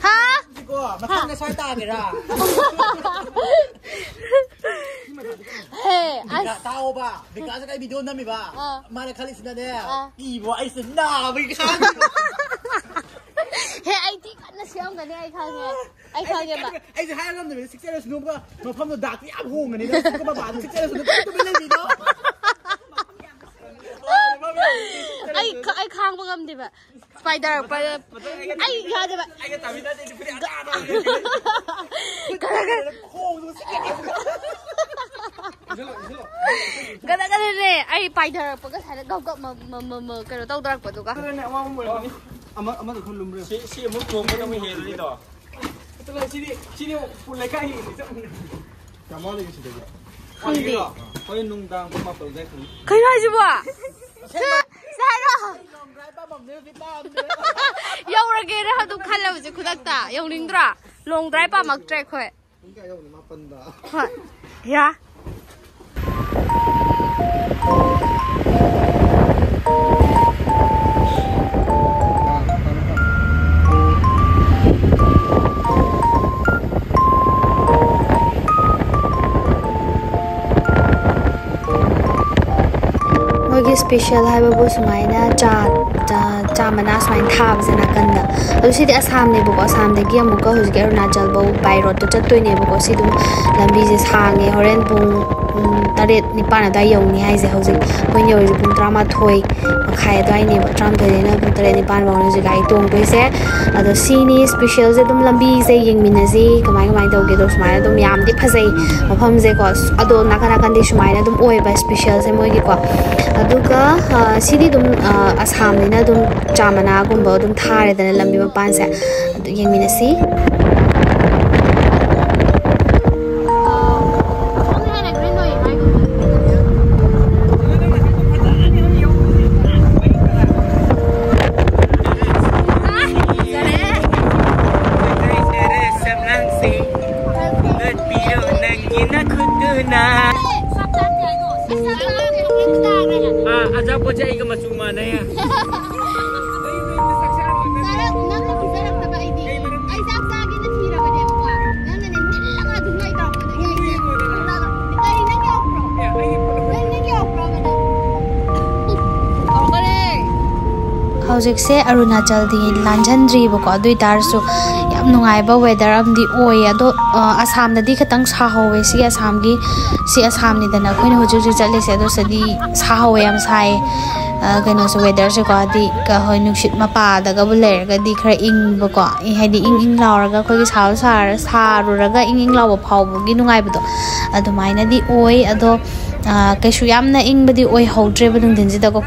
Ha? Makan saya tak kira. Hey, as. Tahu ba? Because saya video nami ba. Mana kali sini deh. Ibu, saya senang. Bukan. ꯍꯦ ꯑꯩꯗꯤ ꯀꯟꯅ ꯁꯦꯝꯒꯅꯤ ꯑꯩ ꯈꯪꯉꯦ ꯑꯩ ꯈꯪꯉꯦꯕ ꯑꯩꯁꯦ ꯍꯥꯏꯔꯝꯗꯕꯅꯤ ꯁꯤꯛꯁ ꯑꯦꯔꯁ ꯅꯣꯝꯒ ꯃꯐꯝꯗꯣ ꯗꯥꯛꯇꯤ ꯌꯥꯝ ꯍꯣꯡꯒꯅꯤ ꯃꯄꯥꯗꯣ ꯁꯤꯛꯁ ꯑꯦꯔꯁ ꯅꯣꯝꯒ ꯇꯨꯃꯤꯟ ꯂꯩꯕꯤꯗꯣ ꯑꯩ ꯑꯩ ꯈꯥꯡꯕ ꯉꯝꯗꯦꯕ ꯁ꯭ꯄꯥꯏꯗꯔ ꯑꯩ ꯌꯥꯗꯦꯕ ꯀꯗꯥ ꯀꯗꯥꯅꯦ ꯑꯩ ꯄꯥꯏꯊꯔꯛꯄꯒ ꯁꯥꯏꯅ ꯒꯞ ꯒꯞ ꯀꯩꯅꯣ ꯇꯧꯗꯔꯛꯄꯗꯨꯒ ama ama được không si si muốn lùm cái nó mới hiền đi đó tức là si đi si đi phun lấy cái gì chứ cảm ơn cái gì đấy không đi coi nung đang có mập đầu dây không cái này gì vậy sai rồi. Yêu ra kia đó tôi khăn là gì cũng đắt ta. Yêu nín ra long drive ba mặc trái khỏe. Yeah. Special ꯍꯥꯏꯕꯕꯨ ꯁꯨꯃꯥꯏꯅ ꯆꯥ ꯆꯥ- ꯆꯥ ꯃꯅꯥ ꯁꯨꯃꯥꯏꯅ ꯊꯥꯕꯁꯦ ꯅꯥꯀꯟꯗ ꯑꯗꯨ ꯁꯤꯗꯤ ꯑꯁꯥꯝꯅꯦꯕꯀꯣ ꯑꯁꯥꯝꯗꯒꯤ ꯑꯃꯨꯛꯀ ꯍꯧꯖꯤꯛꯀꯤ ꯑꯔꯨꯅꯥꯆꯜ ꯐꯧ ꯕꯥꯏ ꯔꯣꯗꯇ ꯆꯠꯇꯣꯏꯅꯦꯕꯀꯣ ꯁꯤ ꯑꯗꯨꯝ ꯂꯝꯕꯤꯁꯦ ꯁꯥꯡꯉꯦ ꯍꯣꯔꯦꯟ ꯄꯨꯡ ꯄꯨꯡ ꯇꯔꯦꯠ ꯅꯤꯄꯥꯟ ꯑꯗꯨꯋꯥꯏ ꯌꯧꯅꯤ ꯍꯥꯏꯁꯦ ꯍꯧꯖꯤꯛ ꯑꯩꯈꯣꯏꯅ ꯌꯧꯔꯤꯁꯦ ꯄꯨꯡ ꯇꯔꯥꯃꯥꯊꯣꯏ ꯃꯈꯥꯏ ꯑꯗꯨꯋꯥꯏꯅꯦꯕ ꯇꯔꯥꯃꯥꯊꯣꯏꯗꯩꯅ ꯄꯨꯡ ꯇꯔꯦꯠ ꯅꯤꯄꯥꯟ ꯐꯥꯎꯅꯤ ꯍꯧꯖꯤꯛ ꯒꯥꯔꯤ ꯇꯣꯡꯗꯣꯏꯁꯦ ꯑꯗꯣ ꯁꯤꯅꯤ ꯁ꯭ꯄꯦꯁꯤꯌꯦꯜꯁꯦ ꯑꯗꯨꯝ ꯂꯝꯕꯤꯁꯦ ꯌꯦꯡꯃꯤꯟꯅꯁꯤ ꯀꯃꯥꯏ ꯀꯃꯥꯏꯅ ꯇꯧꯒꯦꯗꯣ ꯁꯨꯃꯥꯏꯅ ꯑꯗꯨꯝ ꯌꯥꯝꯗꯤ ꯐꯖꯩ ꯃꯐꯝꯁꯦꯀꯣ ꯑꯗꯣ ꯅꯥꯀꯟ ꯅꯥꯀꯟꯗꯤ ꯁꯨꯃꯥꯏꯅ ꯑꯗꯨꯝ ꯑꯣꯏꯕ ꯁ꯭ꯄꯦꯁꯤꯌꯦꯜꯁꯦ ꯃꯣꯏꯒꯤꯀꯣ ꯑꯗꯨꯒ ꯑꯥ, ꯁꯤꯗꯤ ꯑꯗꯨꯝ ꯑꯥ, ꯑꯁꯥꯝꯅꯤꯅ ꯑꯗꯨꯝ ꯆꯥ ꯃꯅꯥꯒꯨꯝꯕ ꯑꯗꯨꯝ ꯊꯥꯔꯦꯗꯅ ꯂꯝꯕꯤ ꯃꯄꯥꯟꯁꯦ ꯑꯗꯨ ꯌꯦꯡꯃꯤꯟꯅꯁꯤ ba na? ꯍꯧꯖꯤꯛꯁꯦ ꯑꯔꯨꯅꯥꯆꯜꯗꯤ ꯂꯥꯟꯖꯟꯗ꯭ꯔꯤꯕꯀꯣ ꯑꯗꯨ ꯑꯣꯏꯇꯥꯔꯁꯨ ꯌꯥꯝ ꯅꯨꯡꯉꯥꯏꯕ ꯋꯦꯗꯔ ꯑꯃꯗꯤ ꯑꯣꯏꯌꯦ ꯑꯗꯣ ꯑꯁꯥꯝꯗꯗꯤ ꯈꯤꯇꯪ ꯁꯥꯍꯧꯋꯦ ꯁꯤ ꯑꯁꯥꯝꯒꯤ ꯁꯤ ꯑꯁꯥꯝꯅꯤꯗꯅ ꯑꯩꯈꯣꯏꯅ ꯍꯧꯖꯤꯛ ꯍꯧꯖꯤꯛ ꯆꯠꯂꯤꯁꯦ ꯑꯗꯣ ꯁꯤꯗꯤ ꯁꯥꯍꯧꯋꯦ ꯌꯥꯝ ꯁꯥꯏꯌꯦ ꯀꯩꯅꯣꯁꯦ ꯋꯦꯗꯔꯁꯦꯀꯣ ꯍꯥꯏꯗꯤ ꯍꯣꯏ ꯅꯨꯡꯁꯤꯠ ꯃꯄꯥꯗꯒꯕꯨ ꯂꯩꯔꯒꯗꯤ ꯈꯔ ꯏꯪꯕꯀꯣ ꯍꯥꯏꯗꯤ ꯏꯪ ꯏꯪ ꯂꯥꯎꯔꯒ ꯑꯩꯈꯣꯏꯒꯤ ꯁꯥꯕ ꯁꯥꯔ ꯁꯥꯔꯨꯔꯒ ꯏꯪ ꯏꯪ ꯂꯥꯎꯕ ꯐꯥꯎꯕꯒꯤ ꯅꯨꯡꯉꯥꯏꯕꯗꯣ ꯑꯗꯨꯃꯥꯏꯅꯗꯤ ꯑꯣꯏ ꯑꯗꯣ ꯀꯩꯁꯨ ꯌꯥꯝꯅ ꯏꯪꯕꯗꯤ ꯑꯣꯏꯍꯧꯗ꯭ꯔꯦꯕ ꯅꯨꯡꯊꯤꯟꯁꯤꯗꯀꯣ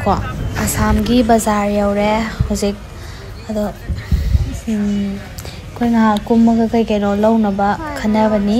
ꯑꯁꯥꯝꯒꯤ ꯕꯖꯥꯔ ꯌꯧꯔꯦ ꯍꯧꯖꯤꯛ ꯑꯗꯣ ꯑꯩꯈꯣꯏ ꯉꯥꯏꯍꯥꯛ ꯀꯨꯝꯃꯒ ꯀꯩ ꯀꯩꯅꯣ ꯂꯧꯅꯕ ꯈꯟꯅꯕꯅꯤ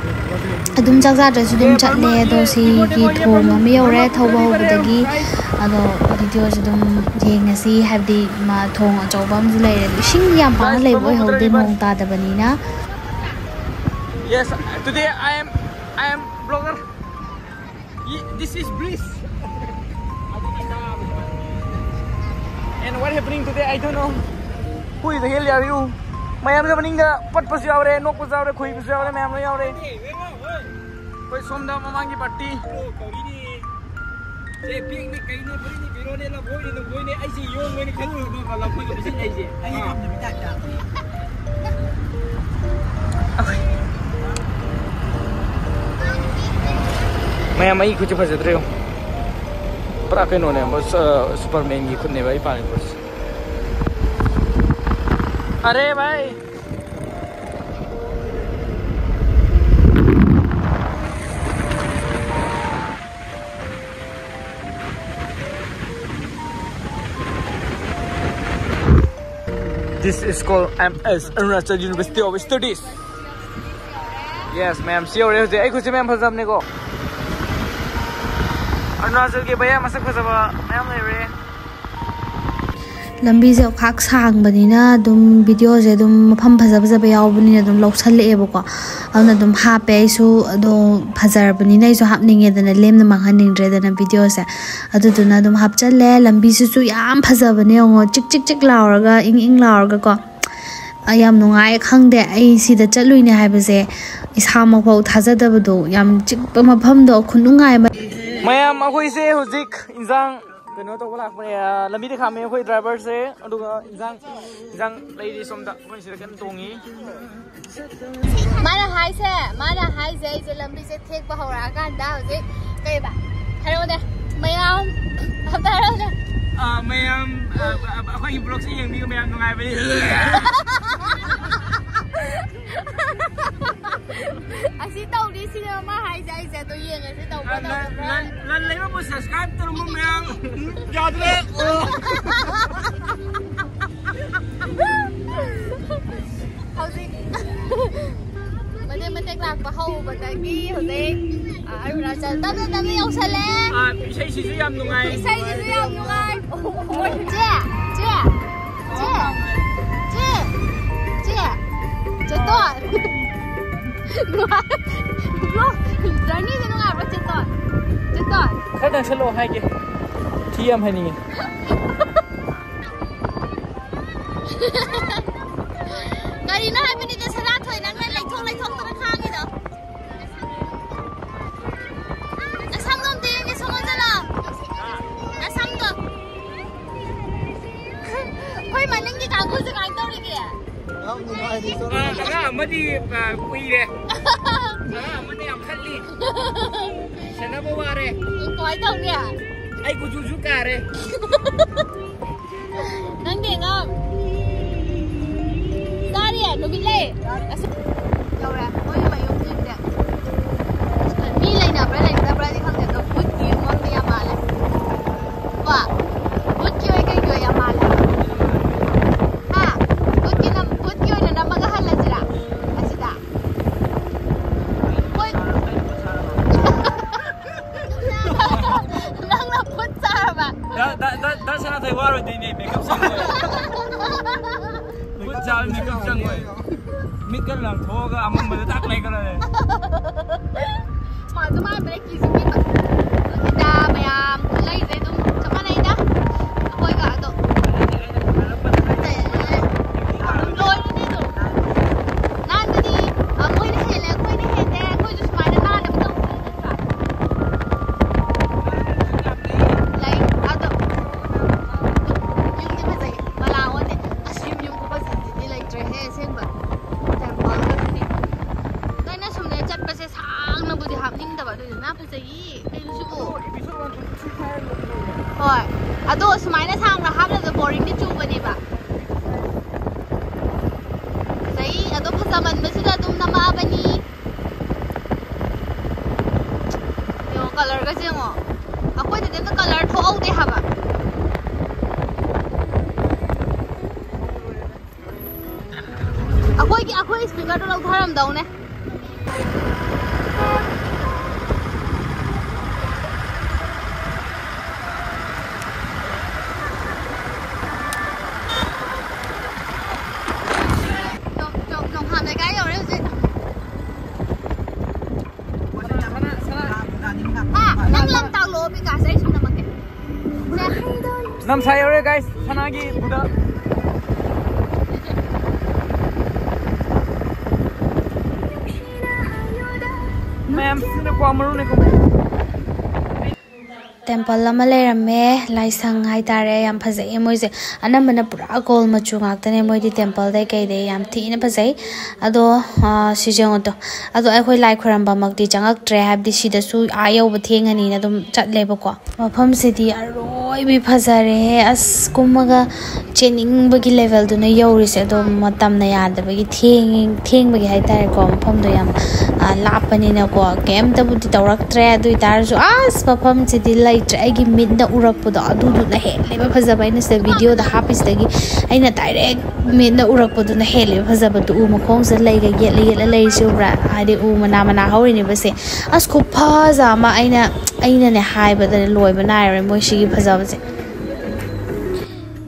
ꯑꯗꯨꯝ ꯆꯥꯛ ꯆꯥꯗ꯭ꯔꯁꯨ ꯑꯗꯨꯝ ꯆꯠꯂꯦ ꯑꯗꯣ ꯁꯤꯒꯤ ꯊꯣꯡ ꯑꯃ ꯌꯧꯔꯦ ꯊꯧꯕ ꯍꯧꯕꯗꯒꯤ ꯑꯗꯣ ꯚꯤꯗꯤꯑꯣꯁꯦ ꯑꯗꯨꯝ ꯌꯦꯡꯉꯁꯤ ꯍꯥꯏꯕꯗꯤ ꯃꯥ ꯊꯣꯡ ꯑꯆꯧꯕ ꯑꯃꯁꯨ ꯂꯩꯔꯦ ꯑꯗꯣ ꯏꯁꯤꯡ ꯌꯥꯝ ꯄꯥꯛꯅ ꯂꯩꯕ ꯑꯣꯏꯍꯧꯗꯦ ꯅꯣꯡ ꯇꯥꯗꯕꯅꯤꯅ Yes, today I am I am blogger. This is bliss. And what happening today I don't know. Who the hell are you? ꯃꯌꯥꯝ ꯃꯅꯤꯡꯗ ꯄꯠꯄꯁꯨ ꯌꯥꯎꯔꯦ ꯅꯣꯛꯄꯁꯨ ꯌꯥꯎꯔꯦ ꯈꯨꯏꯕꯁꯨ ꯌꯥꯎꯔꯦ ꯃꯌꯥꯝ ꯂꯣꯏ ꯌꯥꯎꯔꯦ ꯑꯩꯈꯣꯏ ꯁꯣꯝꯗ ꯃꯃꯥꯡꯒꯤ ꯄꯥꯔꯇꯤ ꯁꯦ ꯄꯤꯛꯅꯤ ꯀꯩꯅꯣ ꯐꯨꯔꯤꯅꯤ ꯐꯤꯔꯣꯅꯦ ꯂꯐꯣꯏꯅꯤ ꯂꯐꯣꯏꯅꯦ ꯑꯩꯁꯦ ꯌꯣꯡꯕꯅꯤ ꯈꯜꯂꯨꯔꯕ ꯂꯐꯣꯏꯒ ꯃꯁꯤꯡ ꯑꯩꯁꯦ ꯑꯩ ꯊꯝꯗꯕꯤ ꯇꯥꯏꯞꯇ ꯃꯌꯥꯝ ꯑꯩ ꯈꯨꯠꯁꯦ ꯐꯖꯗ꯭ꯔꯦ ꯄꯨꯔꯥ ꯀꯩꯅꯣꯅꯦ ꯁꯨꯄꯔꯃꯦꯟꯒꯤ ꯈꯨꯠꯅꯦꯕ ꯑꯩ ꯄꯥꯜꯂꯤ ꯄꯣꯠꯁꯦ अरे भाई This is called MS Arunachal University of Studies. Yes, ma'am. See already. Hey, कुछ मैम फंसा अपने को. अरुणाचल के भैया मसक फंसा मैम ले रहे. ꯂꯝꯕꯤꯁꯦ ꯑꯣꯈꯥꯛ ꯁꯥꯡꯕꯅꯤꯅ ꯑꯗꯨꯝ ꯚꯤꯗꯤꯑꯣꯁꯦ ꯑꯗꯨꯝ ꯃꯐꯝ ꯐꯖ ꯐꯖꯕ ꯌꯥꯎꯕꯅꯤꯅ ꯑꯗꯨꯝ ꯂꯧꯁꯜꯂꯛꯑꯦꯕꯀꯣ ꯑꯗꯨꯅ ꯑꯗꯨꯝ ꯍꯥꯞꯄꯦ ꯑꯩꯁꯨ ꯑꯗꯣ ꯐꯖꯔꯕꯅꯤꯅ ꯑꯩꯁꯨ ꯍꯥꯞꯅꯤꯡꯉꯦꯗꯅ ꯂꯦꯝꯅ ꯃꯥꯡꯍꯟꯅꯤꯡꯗ꯭ꯔꯦꯗꯅ ꯚꯤꯗꯤꯑꯣꯁꯦ ꯑꯗꯨꯗꯨꯅ ꯑꯗꯨꯝ ꯍꯥꯞꯆꯜꯂꯦ ꯂꯝꯕꯤꯁꯤꯁꯨ ꯌꯥꯝ ꯐꯖꯕꯅꯦ ꯌꯦꯡꯉꯣ ꯆꯤꯛ ꯆꯤꯛ ꯆꯤꯛ ꯂꯥꯎꯔꯒ ꯏꯪ ꯏꯪ ꯂꯥꯎꯔꯒꯀꯣ ꯌꯥꯝ ꯅꯨꯡꯉꯥꯏ ꯈꯪꯗꯦ ꯑꯩ ꯁꯤꯗ ꯆꯠꯂꯨꯏꯅꯦ ꯍꯥꯏꯕꯁꯦ ꯏꯁꯥꯃꯛꯐꯥꯎ ꯊꯥꯖꯗꯕꯗꯣ ꯌꯥꯝ ꯆꯤꯛꯄ ꯃꯐꯝꯗꯣ ꯈꯨꯅꯨꯡꯉꯥꯏ ꯑꯃ ꯃꯌꯥꯝ ꯑꯩꯈꯣꯏꯁꯦ ꯍꯧꯖꯤꯛ ꯏꯟꯖꯥꯡ kano to làm ko ya lami de khame khoi driver se adu jang jang lady som da ko sir kan tongi mara hai se mara hai se je lami se thek ba hora kan da hoje kai ba hello de mayam hello de à mayam khoi blog se yang mi mayam ngai ba ni asi tau đi. Xin ma que tú llegues y te voy a dar. Las leyes pues es canto, no me hago. Ya te dejo. Así. Mình đây mình đang làm và hầu mình đang ghi hồi tiên. À, em là sao? Tao tao đi ông xe lên. À, bị xây gì dưới âm luôn ai? Bị xây gì dưới âm luôn ai? Ôi, chưa, chưa, chưa, chưa, chưa, chưa to. Đúng vlog journey ᱡᱮ ᱱᱚᱝᱟ ᱟᱵᱚ ᱪᱮᱛᱚᱱ ᱪᱮᱛᱚᱱ ᱠᱷᱟᱴᱟᱝ ᱥᱮᱞᱚ ᱦᱟᱭᱜᱮ ᱴᱤᱭᱟᱢ ᱦᱟᱹᱱᱤ ᱠᱟᱨᱤᱱᱟ ᱦᱟᱵᱤᱱᱤ ᱫᱮ ᱥᱟᱫᱟ ᱛᱷᱚᱭ ᱱᱟᱝ ᱞᱮ ᱞᱟᱭᱛᱷᱚᱝ ᱞᱟᱭᱛᱷᱚᱝ ᱛᱚᱱᱟ ᱠᱷᱟᱝ ᱜᱮᱫᱚ ᱟᱥᱟᱢᱫᱚᱢ ᱛᱮᱜᱮ ᱥᱚᱢᱚᱡᱟᱞᱟ 아삼도 거의 맞는 게 가구지 가이더리게 아, 내가 아무리 꾸이래. 내가 아무리 kali. Sana mo ware. Koy daw niya. Ay kujuju kare. Nang dingam. Sorry, no bile. Đâu rồi? zaman masila dum na maabani yo color ga jengo akoi de den color tho au de haba akoi ki akoi speaker to lau dharam daune ಚೆನ್ನಾಗಿ ಗುಡ टेंपल अमा लेरमे लाइसंग हाय तारे याम फजै पुरा गोल मचु गाक्तने मोइदि टेंपल दे केदे याम थीन फजै अदो सिजेंग तो अदो अखोय लाइ खरम बा मगदि जंगक ट्रे हैब दि मफम सिदि अरो ꯂꯣꯏꯕꯤ ꯐꯖꯔꯦ ꯑꯁ ꯀꯨꯝꯃꯒ ꯆꯦꯟꯅꯤꯡꯕꯒꯤ ꯂꯦꯚꯦꯜꯗꯨꯅ ꯌꯧꯔꯤꯁꯦ ꯑꯗꯣ ꯃꯇꯝꯅ ꯌꯥꯗꯕꯒꯤ ꯊꯦꯡꯉꯤ ꯊꯦꯡꯕꯒꯤ ꯍꯥꯏꯇꯥꯔꯦꯀꯣ ꯃꯐꯝꯗꯣ ꯌꯥꯝ ꯂꯥꯞꯄꯅꯤꯅꯀꯣ ꯀꯩꯝꯇꯕꯨꯗꯤ ꯇꯧꯔꯛꯇ꯭ꯔꯦ ꯑꯗꯨ ꯑꯣꯏꯇꯥꯔꯁꯨ ꯑꯁ ꯃꯐꯝꯁꯤꯗꯤ ꯂꯩꯇ꯭ꯔꯦ ꯑꯩꯒꯤ ꯃꯤꯠꯅ ꯎꯔꯛꯄꯗꯣ ꯑꯗꯨꯗꯨꯅ ꯍꯦꯜꯂꯦꯕ ꯐꯖꯕ ꯑꯩꯅ ꯁꯤꯗ ꯚꯤꯗꯤꯑꯣꯗ ꯍꯥꯞꯄꯤꯁꯤꯗꯒꯤ ꯑꯩꯅ ꯗꯥꯏꯔꯦꯛ ꯃꯤꯠꯅ ꯎꯔꯛꯄꯗꯨꯅ ꯍꯦꯜꯂꯦꯕ ꯐꯖꯕꯗꯣ ꯎ ꯃꯈꯣꯡꯁꯤꯗ ꯂꯩꯒ ꯌꯦꯠꯂ ꯌꯦꯠꯂ ꯂꯩꯔꯤꯁꯤ ꯎꯕ꯭ꯔꯥ ꯍꯥꯏꯗꯤ ꯎ ꯃꯅꯥ ꯃꯅꯥ ꯍꯧꯔꯤꯅꯦꯕꯁꯦ ꯑꯁ ꯈꯨꯐꯖ ꯑꯃ ꯑꯩꯅ ꯑꯩꯅꯅꯦ ꯍꯥꯏꯕꯗꯅꯦ ꯂꯣꯏꯕ ꯅꯥꯏꯔꯔꯣꯏ ꯃꯣꯏꯁꯤꯒꯤ ꯐꯖꯕ ꯅꯥꯏꯔꯣꯏ ꯃꯣꯏ ꯁꯤꯒꯤ ꯐꯖꯕꯁꯦ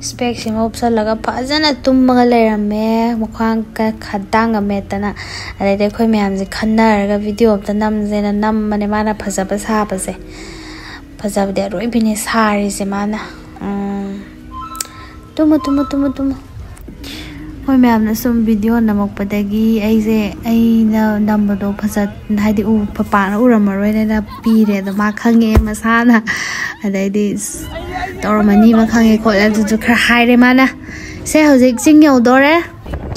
ꯏꯁꯄꯦꯛꯁꯤꯃ ꯎꯞꯁꯜꯂꯒ ꯐꯖꯅ ꯇꯨꯝꯃꯒ ꯂꯩꯔꯝꯃꯦ ꯃꯈ꯭ꯋꯥꯡꯒ ꯈꯗꯥꯡꯒ ꯃꯦꯠꯇꯅ ꯑꯗꯩꯗꯤ ꯑꯩꯈꯣꯏ ꯃꯌꯥꯝꯁꯦ ꯈꯟꯅꯔꯒ ꯚꯤꯗꯤꯑꯣ ꯑꯝꯇ ꯅꯝꯁꯦꯅ ꯅꯝꯕꯅꯦ ꯃꯥꯅ ꯐꯖꯕ ꯁꯥꯕꯁꯦ ꯐꯖꯕꯗꯤ ꯑꯔꯣꯏꯕꯤꯅꯦ ꯁꯥꯔꯤꯁꯦ ꯃꯥꯅ ꯎꯝ. ꯇꯨꯝꯃꯨ ꯇꯨꯝꯃꯨ ꯇꯨꯝꯃꯨ ꯇꯨꯝꯃꯨ ꯍꯣꯏ ꯃꯌꯥꯝꯅ ꯁꯨꯝ ꯚꯤꯗꯤꯑꯣ ꯅꯝꯃꯛꯄꯗꯒꯤ ꯑꯩꯁꯦ ꯑꯩꯅ ꯅꯝꯕꯗꯣ ꯐꯖ ꯍꯥꯏꯗꯤ ꯎ ꯄꯥꯛꯅ ꯎꯔꯝꯃꯔꯣꯏꯅ ꯄꯤꯔꯦ ꯑꯗꯣ ꯃꯥ ꯈꯪꯉꯦ ꯃꯁꯥꯅ adai tor mà ma khang e ko la tu tu khar hai re mana se hojik nhiều yo dore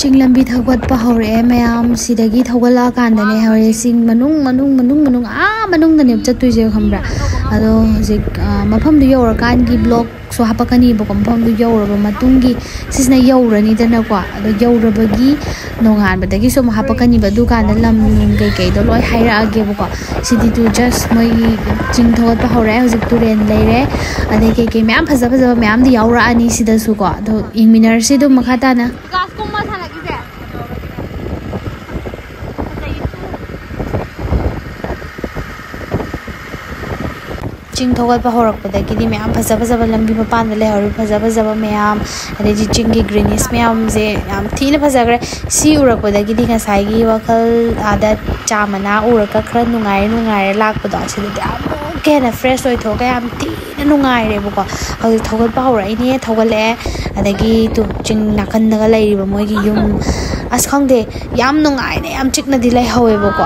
चिंगलंबी थगत पहरे मैम सिदगी थगला कानदने हरे सिंग मनुंग मनुंग मनुंग मनुंग आ मनुंग दने चतुय जे खमरा अदो जे मफम दु योर कान की ब्लॉक सो हापकनी बको मफम दु योर ब मतुंग की सिसना योर नि दना को अदो योर बगी नोंगान बदगी सो हापकनी ब दुकान लम नुंग के के दो लोय हाइरा आगे बको सिदि तु जस्ट मई चिंग थगत पहरे हजे तुरेन लेरे अदे के के मैम फजा फजा मैम दि योर आनी सिदा सुको दो इंग मिनर सिदो मखाता ना 너무 맛있어 이제 चिंग थोड़ी मैं फजब लम्बी मपान ले फजब जब मैम चिंग ग्रीनीस मैम से थी फजग्रे उरपदी वखल आदा चामना उरक खर नुरे नुरे लापद फ्रेश हो थोक थी ꯅꯨꯡꯉꯥꯏꯔꯦꯕꯀꯣ ꯍꯧꯖꯤꯛ ꯊꯧꯒꯠꯄ ꯍꯧꯔꯛꯏꯅꯦ ꯊꯧꯒꯠꯂꯛꯑꯦ ꯑꯗꯒꯤ ꯇꯨ ꯆꯤꯡ ꯅꯥꯀꯟꯗꯒ ꯂꯩꯔꯤꯕ ꯃꯣꯏꯒꯤ ꯌꯨꯝ ꯑꯁ ꯈꯪꯗꯦ ꯌꯥꯝ ꯅꯨꯡꯉꯥꯏꯅ ꯌꯥꯝ ꯆꯤꯛꯅꯗꯤ ꯂꯩꯍꯧꯋꯦꯕꯀꯣ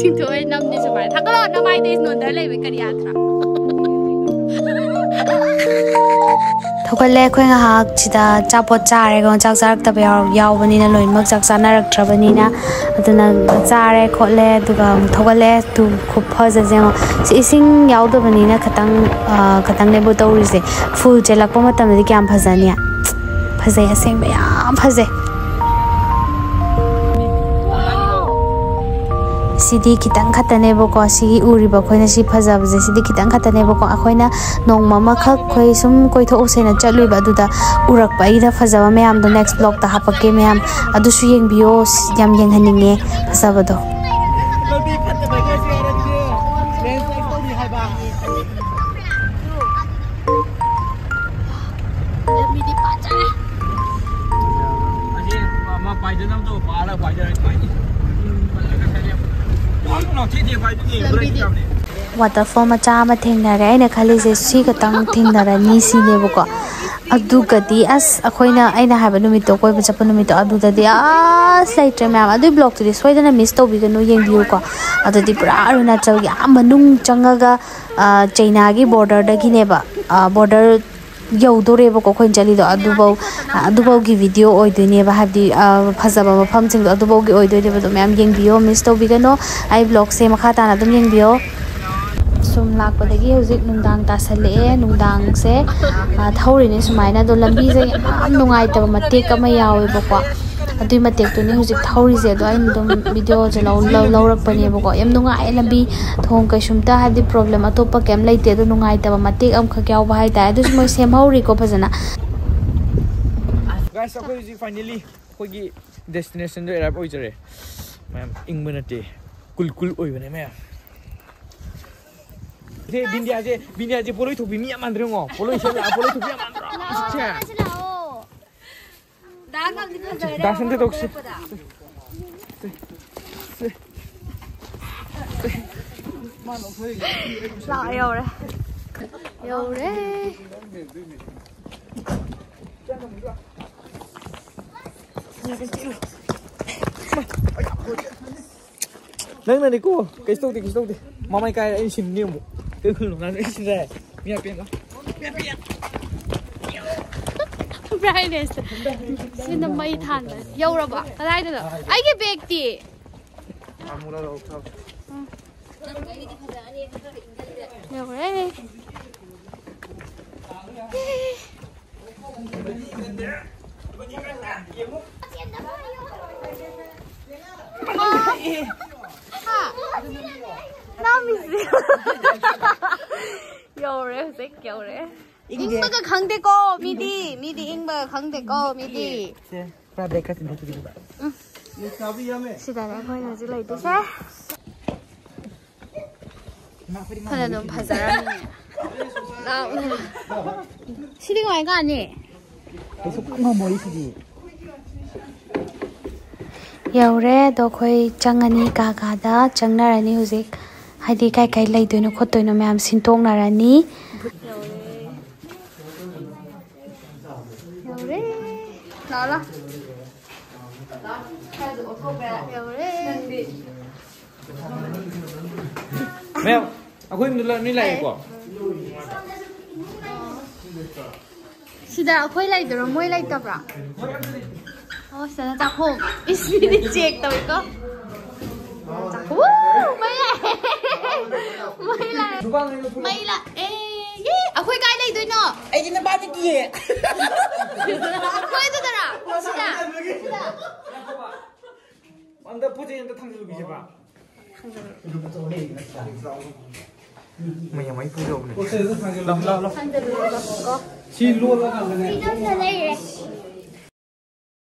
zintoel eh, nam de zomar. Takala nam ai des no dale we kari atra. थौगले खोइ हाक चिदा चापो चारे गो चाक चारक तब याव याव बनी ना लोइन मग चाक साना रख ट्रब बनी ना अतना चारे खोले दुगा थौगले तु खूब फज जे सिसिंग याव दो बनी ना खतंग खतंग ने बोतौ रिसे फुल जे लक पम तम दि क्याम फजनिया फजे हसे में याम फजे ꯁꯤꯗꯤ ꯈꯤꯇꯪ khatane ꯁꯤꯒꯤ ꯎꯔꯤꯕ ꯑꯩꯈꯣꯏꯅ ꯁꯤ ꯐꯖꯕꯁꯦ ꯁꯤꯗꯤ ꯈꯤꯇꯪ phaja ꯑꯩꯈꯣꯏꯅ ꯅꯣꯡꯃ ꯑꯃꯈꯛ ꯑꯩꯈꯣꯏ ꯁꯨꯝ ꯀꯣꯏꯊꯣꯛꯎꯁꯦꯅ ꯆꯠꯂꯨꯏꯕ ꯑꯗꯨꯗ ꯎꯔꯛꯄ ꯑꯩꯗ ꯐꯖꯕ ꯃꯌꯥꯝꯗꯣ koi tho usaina chalui ba du da urak pai waterfall ꯃꯆꯥ ꯑꯃ ꯊꯦꯡꯅꯔꯦ ꯑꯩꯅ ꯈꯜꯂꯤꯁꯦ ꯁꯤ ꯈꯛꯇꯪ ꯊꯦꯡꯅꯔꯅꯤ ꯁꯤꯅꯦꯕꯀோ ꯑꯗꯨꯒꯗꯤ ꯑꯁ ꯑꯩꯈꯣꯏꯅ ꯑꯩꯅ ꯍꯥꯏꯕ ꯅꯨꯃꯤꯠꯇꯣ ꯀꯣꯏꯕ ꯆꯠꯄ ꯅꯨꯃꯤꯠꯇꯣ ꯑꯗꯨꯗꯗꯤ ꯑꯁ ꯂꯩꯇ꯭ꯔꯦ ꯃꯌꯥꯝ ꯑꯗꯨꯏ ꯕ꯭ꯂꯣꯛꯇꯨꯗꯤ ꯁꯣꯏꯗꯅ ꯃꯤꯁ ꯇꯧꯕꯤꯒꯅꯨ ꯌꯦꯡꯕꯤꯌꯨꯀꯣ ꯑꯗꯨꯗꯤ ꯄꯨꯔꯥ ꯑꯔꯨꯅꯥꯆꯜꯒꯤ ꯌꯥꯝ ꯃꯅꯨꯡ ꯆꯪꯉꯒ ꯑꯥ, ꯆꯩꯅꯥꯒꯤ ꯕꯣꯔꯗꯔꯗꯒꯤꯅꯦꯕ ꯕꯣꯔꯗꯔ ꯌꯧꯗꯣꯔꯦꯕꯀꯣ ꯑꯩꯈꯣꯏꯅ ꯆꯠꯂꯤꯗꯣ ꯑꯗꯨꯐꯧ ꯑꯗꯨꯐꯧꯒꯤ ꯚꯤꯗꯤꯑꯣ ꯑꯣꯏꯗꯣꯏꯅꯦꯕ ꯍꯥꯏꯕꯗꯤ ꯑꯥ, ꯐꯖꯕ ꯃꯐꯝꯁꯤꯡꯗꯣ ꯑꯗꯨꯐꯧꯒꯤ ꯑꯣꯏꯗꯣꯏꯅꯦꯕ ꯑꯗꯨ ꯃꯌꯥꯝ ꯌꯦꯡꯕꯤꯌꯣ ꯃꯤꯁ ꯇꯧꯕꯤꯒꯅꯣ ꯑꯩ ꯕ꯭ꯂꯣꯒꯁꯦ ꯃꯈꯥ ꯇꯥꯅ ꯑꯗꯨꯝ ꯌꯦꯡꯕꯤꯌꯣ ꯁꯨꯝ ꯂꯥꯛꯄꯗꯒꯤ ꯍꯧꯖꯤꯛ ꯅꯨꯡꯗꯥꯡ ꯇꯥꯁꯜꯂꯛꯑꯦ ꯅꯨꯡꯗꯥꯡꯁꯦ ꯑꯥ, ꯊꯧꯔꯤꯅꯦ ꯁꯨꯃꯥꯏꯅ ꯑꯗꯣ ꯂꯝꯕꯤꯁꯦ ꯌꯥꯝ ꯅꯨꯡꯉꯥꯏꯇꯕ ꯃꯇꯦꯛ ꯑꯃ ꯌꯥꯎꯋꯦꯕꯀꯣ ꯑꯗꯨꯏ ꯃꯇꯦꯛꯇꯨꯅꯤ ꯍꯧꯖꯤꯛ ꯊꯧꯔꯤꯁꯦ ꯑꯗꯣ ꯑꯩꯅ ꯑꯗꯨꯝ ꯚꯤꯗꯤꯑꯣꯁꯦ ꯂꯧ- ꯂꯧ- ꯂꯧꯔꯛꯄꯅꯦꯕꯀꯣ ꯌꯥꯝ ꯅꯨꯡꯉꯥꯏ ꯂꯝꯕꯤ ꯊꯣꯡ ꯀꯩꯁꯨꯝꯇ ꯍꯥꯏꯕꯗꯤ ꯄ꯭ꯔꯣꯕ꯭ꯂꯦꯝ ꯑꯇꯣꯞꯄ ꯀꯩꯝ ꯂꯩꯇꯦ ꯑꯗꯣ ꯅꯨꯡꯉꯥꯏꯇꯕ ꯃꯇꯦꯛ ꯑꯃꯈꯛ ꯌꯥꯎꯕ ꯍꯥꯏꯇꯥꯔꯦ ꯑꯗꯨꯁꯨ ꯃꯣꯏ ꯁꯦꯝꯍꯧꯔꯤꯀꯣ ꯐꯖꯅ ꯒꯥꯏꯁ ꯑꯩꯈꯣꯏ ꯍꯧꯖꯤꯛ ꯐꯥꯏꯅꯦꯂꯤ ꯑꯩꯈꯣꯏꯒꯤ ꯗꯦꯁꯇꯤꯅꯦꯁꯟꯗꯣ ꯑꯦꯔꯥꯏꯞ ꯑꯣꯏꯖꯔꯦ ꯃꯌꯥꯝ ꯏꯪꯕ ꯅꯠꯇꯦ ꯀꯨꯜ ꯀꯨꯜ ꯑꯣꯏꯕꯅꯦ ꯃꯌꯥꯝ ꯁꯦ ꯕꯤꯟꯗꯤꯌꯥꯁꯦ ꯕꯤꯟꯗꯤꯌꯥꯁꯦ ꯄꯣꯂꯣꯏ ꯊꯣꯛꯄꯤ ꯃꯤ ꯌꯥꯝ ꯃꯥꯟꯗ꯭ꯔꯦ ꯌꯦꯡꯉꯣ ꯄꯣꯂꯣꯏ ꯁꯦꯠꯂ ꯄꯣꯂꯣꯏ ꯊꯣꯛꯄꯤ ꯌꯥꯝ ꯃꯥꯟꯗ꯭ꯔꯣ 나 근데도 혹시 나 여우래 여우래 nâng lên đi cô. Cái sâu đi cái sâu đi. Mà mày cái anh xin nhiều một cái khử nó nó xin ra mẹ biến đó mẹ biến brightness ꯁꯤꯅ ꯃꯩ ꯊꯥꯟꯕ ꯌꯧꯔꯕꯣ ꯀꯗꯥꯏꯗꯅꯣ ꯑꯩꯒꯤ ꯕꯦꯒꯇꯤ ꯌꯧꯔꯦ ꯅꯥꯃꯤꯁꯤ ꯌꯧꯔꯦ ꯍꯧꯖꯤꯛ ꯌꯧꯔꯦ 잉버가 강대고 미디 미디 잉버 강대고 미디 나 내가 좀 해주기 봐. 응. 시다라 보여줘 라이드세. 하나 너무 바자라. 나 오늘 시링 와이가 아니. 계속 끊어 머리시지. 여우레 너 거의 장안이 가가다 장나라니 후직 하디 가이가이 라이드는 콧도이노 매암 신통나라니. đó lắm đó hai đứa cô bé đừng đi mèo à quên lại đi lại của chị đã quay lại rồi mới lại tập rồi ôi sao tập hôm ít đi chết tôi có tập mấy lại mấy lại mấy lại 哎，阿辉家那一对呢？哎，那爸的鸡。阿辉在那啦？是的。俺那不就那汤吉鲁鸡吧？汤吉鲁鸡。没有，没不熟的。我就是汤吉鲁，老老老汤吉鲁的，哥。鸡卤了。鸡都熟了耶。